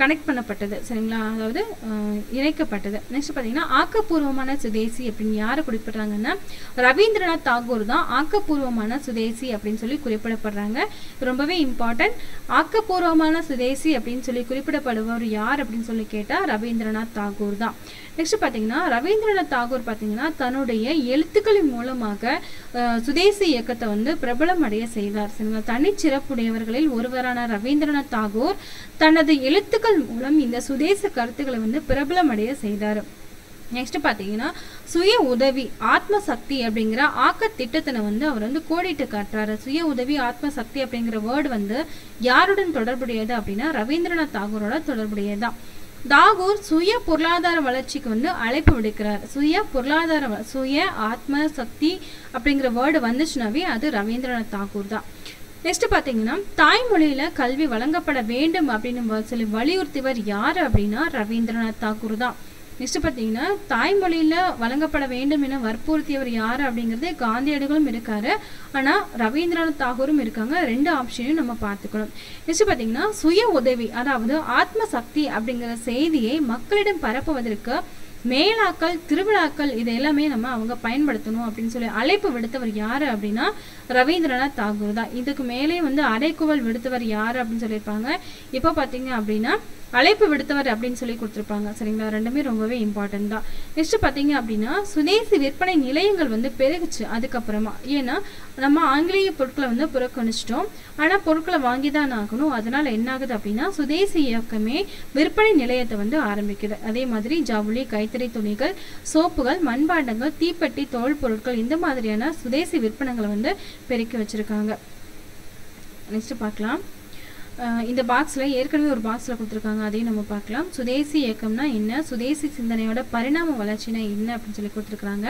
S1: கனெக்ட் பண்ணப்பட்டது. சரிங்களா? அதாவது இணைக்கப்பட்டது. நெக்ஸ்ட் பார்த்தீங்கன்னா ஆக்கப்பூர்வமான சுதேசி அப்படின்னு யாரை குறிப்பிட்றாங்கன்னா ரவீந்திரநாத் தாகூர் தான் ஆக்கப்பூர்வமான சுதேசி அப்படின்னு சொல்லி குறிப்பிடப்படுறாங்க. ரொம்பவே இம்பார்ட்டன்ட் ஆக்கப்பூர்வமான சுதேசி அப்படின்னு சொல்லி குறிப்பிடப்படுபவர் யார் அப்படின்னு சொல்லி கேட்டால் ரவீந்திரநாத் தாகூர் தான். நெக்ஸ்ட் பார்த்தீங்கன்னா ரவீந்திரநாத் தாகூர் பார்த்தீங்கன்னா தன்னுடைய எழுத்துக்களின் மூலமாக சுதேசி இயக்கத்தை வந்து பிரபலம் அடைய செய்தார். சரிங்களா தனிச்சிறப்புடையவர்களில் ஒருவரான ரவீந்திரநாத் தாகூர் தனது எழுத்துக்கள் மூலம் இந்த சுதேச கருத்துக்களை வந்து பிரபலம் அடைய செய்தார். நெக்ஸ்ட் பார்த்தீங்கன்னா சுய உதவி ஆத்ம சக்தி அப்படிங்கிற ஆக்க திட்டத்தினை வந்து அவர் வந்து கோடிட்டு காட்டுறாரு. சுய உதவி ஆத்ம சக்தி அப்படிங்கிற வேர்டு வந்து யாருடன் தொடர்புடையது அப்படின்னா ரவீந்திரநாத் தாகூரோட தொடர்புடையதுதான். தாகூர் சுய பொருளாதார வளர்ச்சிக்கு வந்து அழைப்பு விடுக்கிறார். சுய பொருளாதார வ- சுய ஆத்ம சக்தி அப்படிங்கிற வேர்டு வந்துச்சுனாவே அது ரவீந்திரநாத் தாகூர் தான். நெக்ஸ்ட் பார்த்தீங்கன்னா தாய்மொழியில் கல்வி வழங்கப்பட வேண்டும் அப்படின்னு சொல்லி வலியுறுத்தியவர் யார் அப்படின்னா ரவீந்திரநாத் தாகூர் தான். நெக்ஸ்ட் பார்த்தீங்கன்னா தாய்மொழியில வழங்கப்பட வேண்டும் என வற்புறுத்தியவர் யார் அப்படிங்கிறது காந்தியடிகளும் இருக்காரு. ஆனா ரவீந்திரநாத் தாகூரும் இருக்காங்க. ரெண்டு ஆப்ஷனையும் நம்ம பார்த்துக்கணும். நெக்ஸ்ட் பார்த்தீங்கன்னா சுய உதவி அதாவது ஆத்ம சக்தி அப்படிங்கிற செய்தியை மக்களிடம் பரப்புவதற்கு மேலாக்கள் திருவிழாக்கள் இது எல்லாமே நம்ம அவங்க பயன்படுத்தணும் அப்படின்னு சொல்லி அழைப்பு விடுத்தவர் யாரு அப்படின்னா ரவீந்திரநாத் தாகூர் தான். இதுக்கு மேலே வந்து அடைக்குவல் விடுத்தவர் யாரு அப்படின்னு சொல்லியிருப்பாங்க. இப்போ பார்த்தீங்க அப்படின்னா அழைப்பு விடுத்தவர் அப்படின்னு சொல்லி கொடுத்துருப்பாங்க. சரிங்களா? ரெண்டுமே ரொம்பவே இம்பார்ட்டன்ட் தான். நெக்ஸ்ட் பார்த்தீங்க அப்படின்னா சுதேசி விற்பனை நிலையங்கள் வந்து பெருகுச்சு அதுக்கப்புறமா. ஏன்னா நம்ம ஆங்கிலேய பொருட்களை வந்து புறக்கணிச்சிட்டோம். ஆனால் பொருட்களை வாங்கி தான் ஆகணும். அதனால என்ன ஆகுது அப்படின்னா சுதேசி இயக்கமே விற்பனை நிலையத்தை வந்து ஆரம்பிக்குது. அதே மாதிரி ஜவுளி கைத்தறி துணிகள் சோப்புகள் மண்பாண்டங்கள் தீப்பெட்டி தோல் பொருட்கள் இந்த மாதிரியான சுதேசி விற்பனைகளை வந்து பெருக்கி வச்சிருக்காங்க. நெக்ஸ்ட் பார்க்கலாம். இந்த பாக்ஸில் ஏற்கனவே ஒரு பாக்ஸில் கொடுத்துருக்காங்க அதையும் நம்ம பார்க்கலாம். சுதேசி இயக்கம்னா என்ன? சுதேசி சிந்தனையோட பரிணாம வளர்ச்சினா என்ன அப்படின்னு சொல்லி கொடுத்துருக்காங்க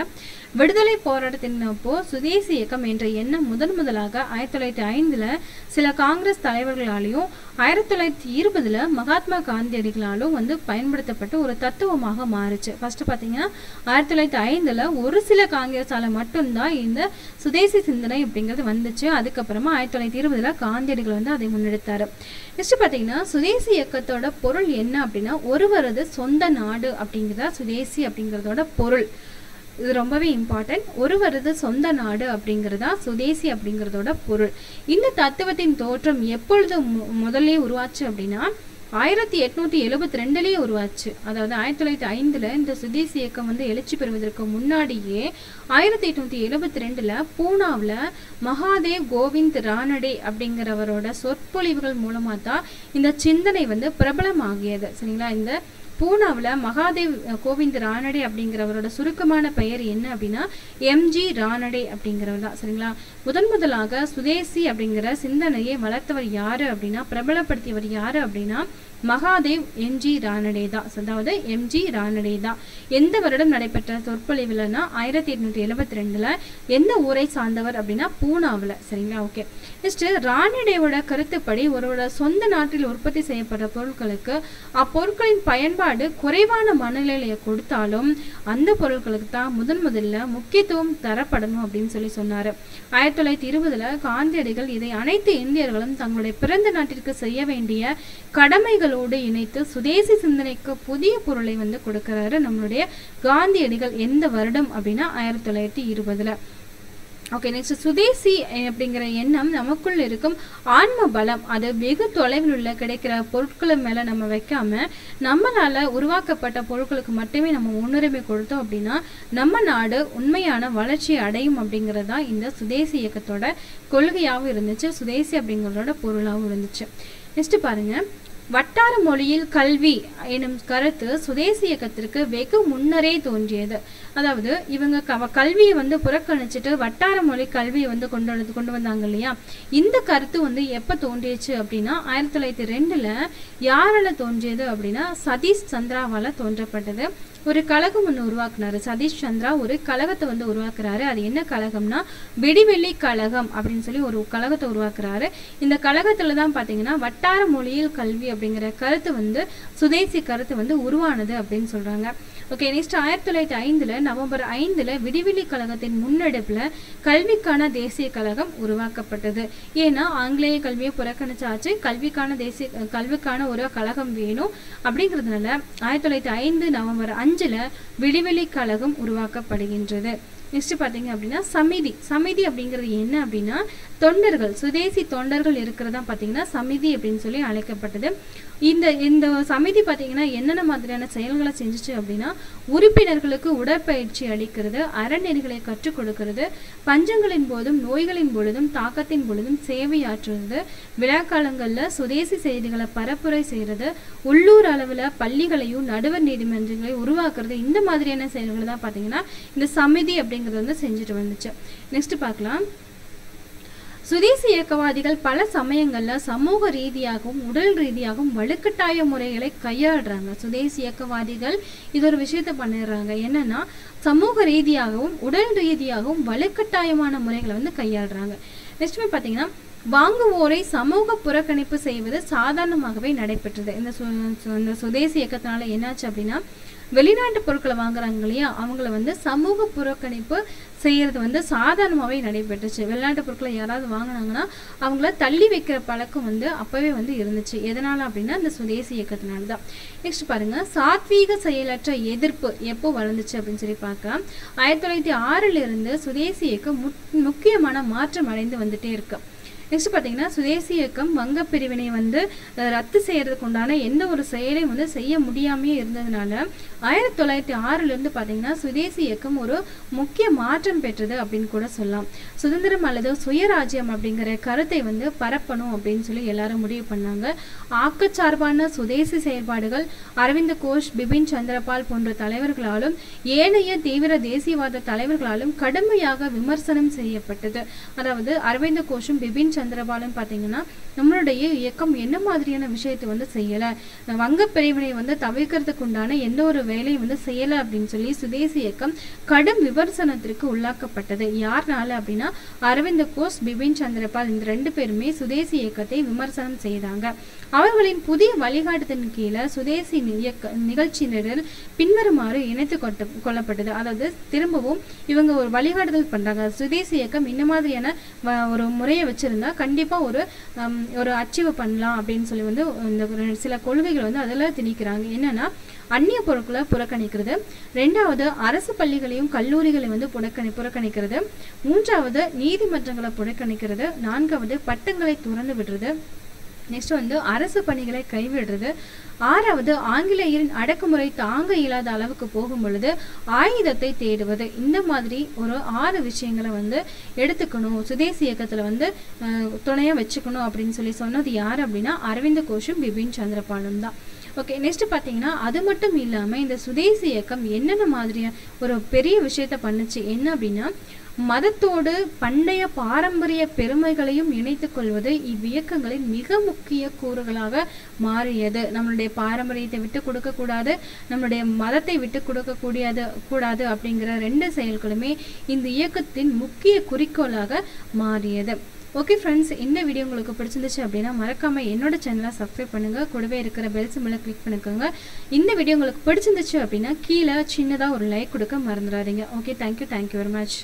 S1: விடுதலை போராட்டத்தின் அப்போ சுதேசி இயக்கம் என்ற எண்ணம் முதன் முதலாக ஆயிரத்தி தொள்ளாயிரத்தி ஐந்தில் சில காங்கிரஸ் தலைவர்களாலையும் ஆயிரத்தி தொள்ளாயிரத்தி இருபதில் மகாத்மா காந்தியடிகளாலும் வந்து பயன்படுத்தப்பட்டு ஒரு தத்துவமாக மாறுச்சு. ஃபஸ்ட்டு பார்த்தீங்கன்னா ஆயிரத்தி தொள்ளாயிரத்தி ஐந்தில் ஒரு சில காங்கிரஸால் மட்டும்தான் இந்த சுதேசி சிந்தனை அப்படிங்கிறது வந்துச்சு. அதுக்கப்புறமா ஆயிரத்தி தொள்ளாயிரத்தி இருபதுல காந்தியடிகள் வந்து அதை முன்னெடுத்தார். நெக்ஸ்ட் பார்த்தீங்கன்னா சுதேசி இயக்கத்தோட பொருள் என்ன அப்படின்னா ஒருவரது சொந்த நாடு அப்படிங்கிறதா சுதேசி அப்படிங்கிறதோட பொருள். இது ரொம்பவே இம்பார்ட்டன்ட் ஒருவரது சொந்த நாடு அப்படிங்கிறதா சுதேசி அப்படிங்கிறதோட பொருள். இந்த தத்துவத்தின் தோற்றம் எப்பொழுது மு- முதல்ல உருவாச்சு அப்படின்னா ஆயிரத்தி எட்நூத்தி எழுபத்தி ரெண்டுலேயே உருவாச்சு. அதாவது ஆயிரத்தி தொள்ளாயிரத்தி ஐந்துல இந்த சுதேசி இயக்கம் வந்து எழுச்சி பெறுவதற்கு முன்னாடியே ஆயிரத்தி எட்நூத்தி எழுபத்தி ரெண்டுல பூனாவில் மகாதேவ் கோவிந்த் ரானடே அப்படிங்கிறவரோட சொற்பொழிவுகள் மூலமா தான் இந்த சிந்தனை வந்து பிரபலமாகியது. சரிங்களா? இந்த பூனாவில் மகாதேவ் கோவிந்த் ரானடே அப்படிங்கிறவரோட சுருக்கமான பெயர் என்ன அப்படின்னா எம்ஜி ரானடே அப்படிங்கிறவர் தான் சரிங்களா? முதன் முதலாக சுதேசி அப்படிங்கிற சிந்தனையை வளர்த்தவர் யாரு அப்படின்னா பிரபலப்படுத்தியவர் யாரு அப்படின்னா மகாதேவ் எம்ஜி ரானடே தான் அதாவது எம்ஜி ரானடே தான் எந்த வருடம் நடைபெற்ற சொற்பொழிவுலன்னா ஆயிரத்தி எட்நூற்றி எழுபத்தி ரெண்டில் எந்த ஊரை சார்ந்தவர் அப்படின்னா பூனாவில். சரிங்களா? ஓகே. நெக்ஸ்ட் ரானடேவோட கருத்துப்படி ஒருவரோட சொந்த நாட்டில் உற்பத்தி செய்யப்படுற பொருட்களுக்கு அப்பொருட்களின் பயன்பாடு குறைவான மனநிலையை கொடுத்தாலும் அந்த பொருட்களுக்கு தான் முதன் முதல்ல முக்கியத்துவம் தரப்படணும் அப்படின்னு சொல்லி சொன்னார். ஆயிரத்தி தொள்ளாயிரத்தி இருபதுல காந்தியடிகள் இதை அனைத்து இந்தியர்களும் தங்களுடைய பிறந்த நாட்டிற்கு செய்ய வேண்டிய கடமைகள் சிந்தனைகளோடு இணைத்து சுதேசி சிந்தனைக்கு புதிய பொருளை வந்து கொடுக்கறாரு நம்மளுடைய காந்தியடிகள் எந்த வருடம் அப்படின்னா ஆயிரத்தி தொள்ளாயிரத்தி இருபதுல. ஓகே நெக்ஸ்ட் சுதேசி அப்படிங்கிற எண்ணம் நமக்குள் இருக்கும் ஆன்ம பலம் அது வெகு தொலைவில் உள்ள கிடைக்கிற பொருட்களை மேல நம்ம வைக்காம நம்மளால உருவாக்கப்பட்ட பொருட்களுக்கு மட்டுமே நம்ம முன்னுரிமை கொடுத்தோம் அப்படின்னா நம்ம நாடு உண்மையான வளர்ச்சி அடையும் அப்படிங்கிறது தான் இந்த சுதேசி இயக்கத்தோட கொள்கையாகவும் இருந்துச்சு. சுதேசி அப்படிங்கிறதோட பொருளாகவும் இருந்துச்சு. நெக்ஸ்ட் பாருங்க. வட்டார மொழியில் கல்வி எனும் கருத்து சுதேசி இயக்கத்திற்கு வெகு முன்னரே தோன்றியது. அதாவது இவங்க க- கல்வியை வந்து புறக்கணிச்சிட்டு வட்டார மொழி கல்வியை வந்து கொண்டு கொண்டு வந்தாங்க இல்லையா? இந்த கருத்து வந்து எப்போ தோன்றியச்சு அப்படின்னா ஆயிரத்தி தொள்ளாயிரத்தி ரெண்டில் யாரால் தோன்றியது அப்படின்னா சதீஷ் சந்திராவால் தோன்றப்பட்டது. ஒரு கழகம் ஒன்று உருவாக்குனாரு. சதீஷ் சந்திரா ஒரு கழகத்தை வந்து உருவாக்குறாரு. அது என்ன கழகம்னா வெடிவெள்ளி கழகம் அப்படின்னு சொல்லி ஒரு கழகத்தை உருவாக்குறாரு. இந்த கழகத்துல தான் பாத்தீங்கன்னா வட்டார மொழியில் கல்வி அப்படிங்கிற கருத்து வந்து சுதேசி கருத்து வந்து உருவானது அப்படின்னு சொல்றாங்க. ஓகே நெக்ஸ்ட் ஆயிரத்தி தொள்ளாயிரத்தி ஐந்துல நவம்பர் ஐந்துல விடிவெளி கழகத்தின் முன்னெடுப்புல கல்விக்கான தேசிய கழகம் உருவாக்கப்பட்டது. ஏன்னா ஆங்கிலேய கல்வியை புறக்கணிச்சாச்சு. கல்விக்கான தேசிய கல்விக்கான ஒரு கழகம் வேணும் அப்படிங்கிறதுனால ஆயிரத்தி தொள்ளாயிரத்தி ஐந்து நவம்பர் அஞ்சுல விடிவெளி கழகம் உருவாக்கப்படுகின்றது. நெக்ஸ்ட் பார்த்தீங்க அப்படின்னா சமிதி. சமிதி அப்படிங்கிறது என்ன அப்படின்னா தொண்டர்கள் சுதேசி தொண்டர்கள் இருக்கிறதா பார்த்தீங்கன்னா சமிதி அப்படின்னு சொல்லி அழைக்கப்பட்டது. இந்த இந்த சமிதி பார்த்தீங்கன்னா என்னென்ன மாதிரியான செயல்களை செஞ்சுச்சு அப்படின்னா உறுப்பினர்களுக்கு உடற்பயிற்சி அளிக்கிறது அறநெறிகளை கற்றுக் கொடுக்கிறது பஞ்சங்களின் போதும் நோய்களின் பொழுதும் தாக்கத்தின் பொழுதும் சேவையாற்றுவது விழாக்காலங்களில் சுதேசி செய்திகளை பரப்புரை செய்கிறது உள்ளூர் அளவில் பள்ளிகளையும் நடுவர் நீதிமன்றங்களையும் உருவாக்குறது இந்த மாதிரியான செயல்களை தான் பார்த்தீங்கன்னா இந்த சமிதி அப்படிங்கிறது வந்து செஞ்சுட்டு வந்துச்சு. நெக்ஸ்ட் பார்க்கலாம். சுதேசி இயக்கவாதிகள் பல சமயங்களில் சமூக ரீதியாகவும் உடல் ரீதியாகவும் வலுக்கட்டாய முறைகளை கையாளுறாங்க. சுதேசி இயக்கவாதிகள் இது ஒரு விஷயத்த பண்ணிடுறாங்க. என்னன்னா சமூக ரீதியாகவும் உடல் ரீதியாகவும் வலுக்கட்டாயமான முறைகளை வந்து கையாளுறாங்க. நெக்ஸ்ட் பார்த்தீங்கன்னா வாங்குவோரை சமூக புறக்கணிப்பு செய்வது சாதாரணமாகவே நடைபெற்றது. இந்த சு சு- இந்த சுதேசி இயக்கத்தினால என்னாச்சு அப்படின்னா வெளிநாட்டு பொருட்களை வாங்குறாங்க இல்லையா? அவங்கள வந்து சமூக புறக்கணிப்பு செய்கிறது வந்து சாதாரணமாகவே நடைபெற்றுச்சு. வெளிநாட்டு பொருட்களை யாராவது வாங்கினாங்கன்னா அவங்கள தள்ளி வைக்கிற பழக்கம் வந்து அப்போவே வந்து இருந்துச்சு. எதனால் அப்படின்னா இந்த சுதேசி இயக்கத்தினால தான் நெக்ஸ்ட் பாருங்க. சாத்வீக செயலற்ற எதிர்ப்பு எப்போ வளர்ந்துச்சு அப்படின்னு சொல்லி பார்க்கலாம். ஆயிரத்தி தொள்ளாயிரத்தி ஆறிலிருந்து சுதேசி இயக்கம் மு முக்கியமான மாற்றம் அடைந்து வந்துட்டே இருக்கு. நெக்ஸ்ட் பார்த்தீங்கன்னா சுதேசி இயக்கம் வங்க பிரிவினை வந்து ரத்து செய்யறதுக்கு உண்டான எந்த ஒரு செயலையும் வந்து செய்ய முடியாமையே இருந்ததுனால ஆயிரத்தி தொள்ளாயிரத்தி ஆறுலேருந்து பார்த்தீங்கன்னா சுதேசி இயக்கம் ஒரு முக்கிய மாற்றம் பெற்றது அப்படின்னு கூட சொல்லலாம். சுதந்திரம் அல்லது சுயராஜ்யம் அப்படிங்கிற கருத்தை வந்து பரப்பணும் அப்படின்னு சொல்லி எல்லாரும் முடிவு பண்ணாங்க. ஆக்கச்சார்பான சுதேசி செயல்பாடுகள் அரவிந்த் கோஷ் பிபின் சந்திரபால் போன்ற தலைவர்களாலும் ஏனைய தீவிர தேசியவாத தலைவர்களாலும் கடுமையாக விமர்சனம் செய்யப்பட்டது. அதாவது அரவிந்த் கோஷும் பிபின் சந்திரபாலும் பார்த்தீங்கன்னா நம்மளுடைய இயக்கம் என்ன மாதிரியான விஷயத்தை வந்து செய்யலை? வங்க பிரிவினை வந்து தவிர்க்கிறதுக்கு உண்டான எந்த ஒரு வேலையை வந்து செய்யலை அப்படின்னு சொல்லி சுதேசி இயக்கம் கடும் விமர்சனத்திற்கு உள்ளாக்கப்பட்டது. யார்னால அப்படின்னா அரவிந்த் கோஷ் பிபின் சந்திரபால் இந்த ரெண்டு பேருமே சுதேசி இயக்கத்தை விமர்சனம் செய்தாங்க. அவர்களின் புதிய வழிகாட்டுதலின் கீழே சுதேசி இயக்க நிகழ்ச்சியினரில் பின்வருமாறு இணைத்து கொட்ட கொள்ளப்பட்டது. அதாவது திரும்பவும் இவங்க ஒரு வழிகாட்டுதல் பண்றாங்க. சுதேசி இயக்கம் இந்த மாதிரியான வ- ஒரு முறையை வச்சிருந்தா கண்டிப்பா ஒரு ஒரு அச்சீவ் பண்ணலாம் அப்படின்னு சொல்லி வந்து இந்த சில கொள்கைகள் வந்து அதில் திணிக்கிறாங்க. என்னன்னா அந்நிய பொருட்களை புறக்கணிக்கிறது. ரெண்டாவது அரசு பள்ளிகளையும் கல்லூரிகளையும் வந்து புறக்கணி புறக்கணிக்கிறது. மூன்றாவது நீதிமன்றங்களை புறக்கணிக்கிறது. நான்காவது பட்டங்களை துறந்து விடுறது. நெக்ஸ்ட் வந்து அரசு பணிகளை கைவிடுறது. ஆறாவது ஆங்கிலேயரின் அடக்குமுறை தாங்க இயலாத அளவுக்கு போகும் பொழுது ஆயுதத்தை தேடுவது. இந்த மாதிரி ஒரு ஆறு விஷயங்களை வந்து எடுத்துக்கணும். சுதேசி இயக்கத்தில் வந்து துணையாக வச்சுக்கணும் அப்படின்னு சொல்லி சொன்னது யார் அப்படின்னா அரவிந்த் கோஷும் பிபின் சந்திரபாலும் தான் ஓகே நெக்ஸ்ட் பார்த்தீங்கன்னா அது மட்டும் இல்லாமல் இந்த சுதேசி இயக்கம் என்னென்ன மாதிரியான ஒரு பெரிய விஷயத்த பண்ணுச்சு? என்ன அப்படின்னா மதத்தோடு பண்டைய பாரம்பரிய பெருமைகளையும் இணைத்துக் கொள்வது இவ்வியக்கங்களின் மிக முக்கிய கூறுகளாக மாறியது. நம்மளுடைய பாரம்பரியத்தை விட்டு கொடுக்கக்கூடாது நம்மளுடைய மதத்தை விட்டு கொடுக்கக்கூடியது கூடாது அப்படிங்கிற ரெண்டு செயல்களுமே இந்த இயக்கத்தின் முக்கிய குறிக்கோளாக மாறியது. ஓகே ஃப்ரெண்ட்ஸ் இந்த வீடியோ உங்களுக்கு பிடிச்சிருந்துச்சு அப்படின்னா மறக்காமல் என்னோட சேனலை சப்ஸ்கிரைப் பண்ணுங்கள் கூடவே இருக்கிற பெல் சிம்மில் கிளிக் பண்ணிக்கோங்க. இந்த வீடியோ உங்களுக்கு பிடிச்சிருந்துச்சு அப்படின்னா கீழே சின்னதாக ஒரு லைக் கொடுக்க மறந்துடாதீங்க. Okay thank you thank you very much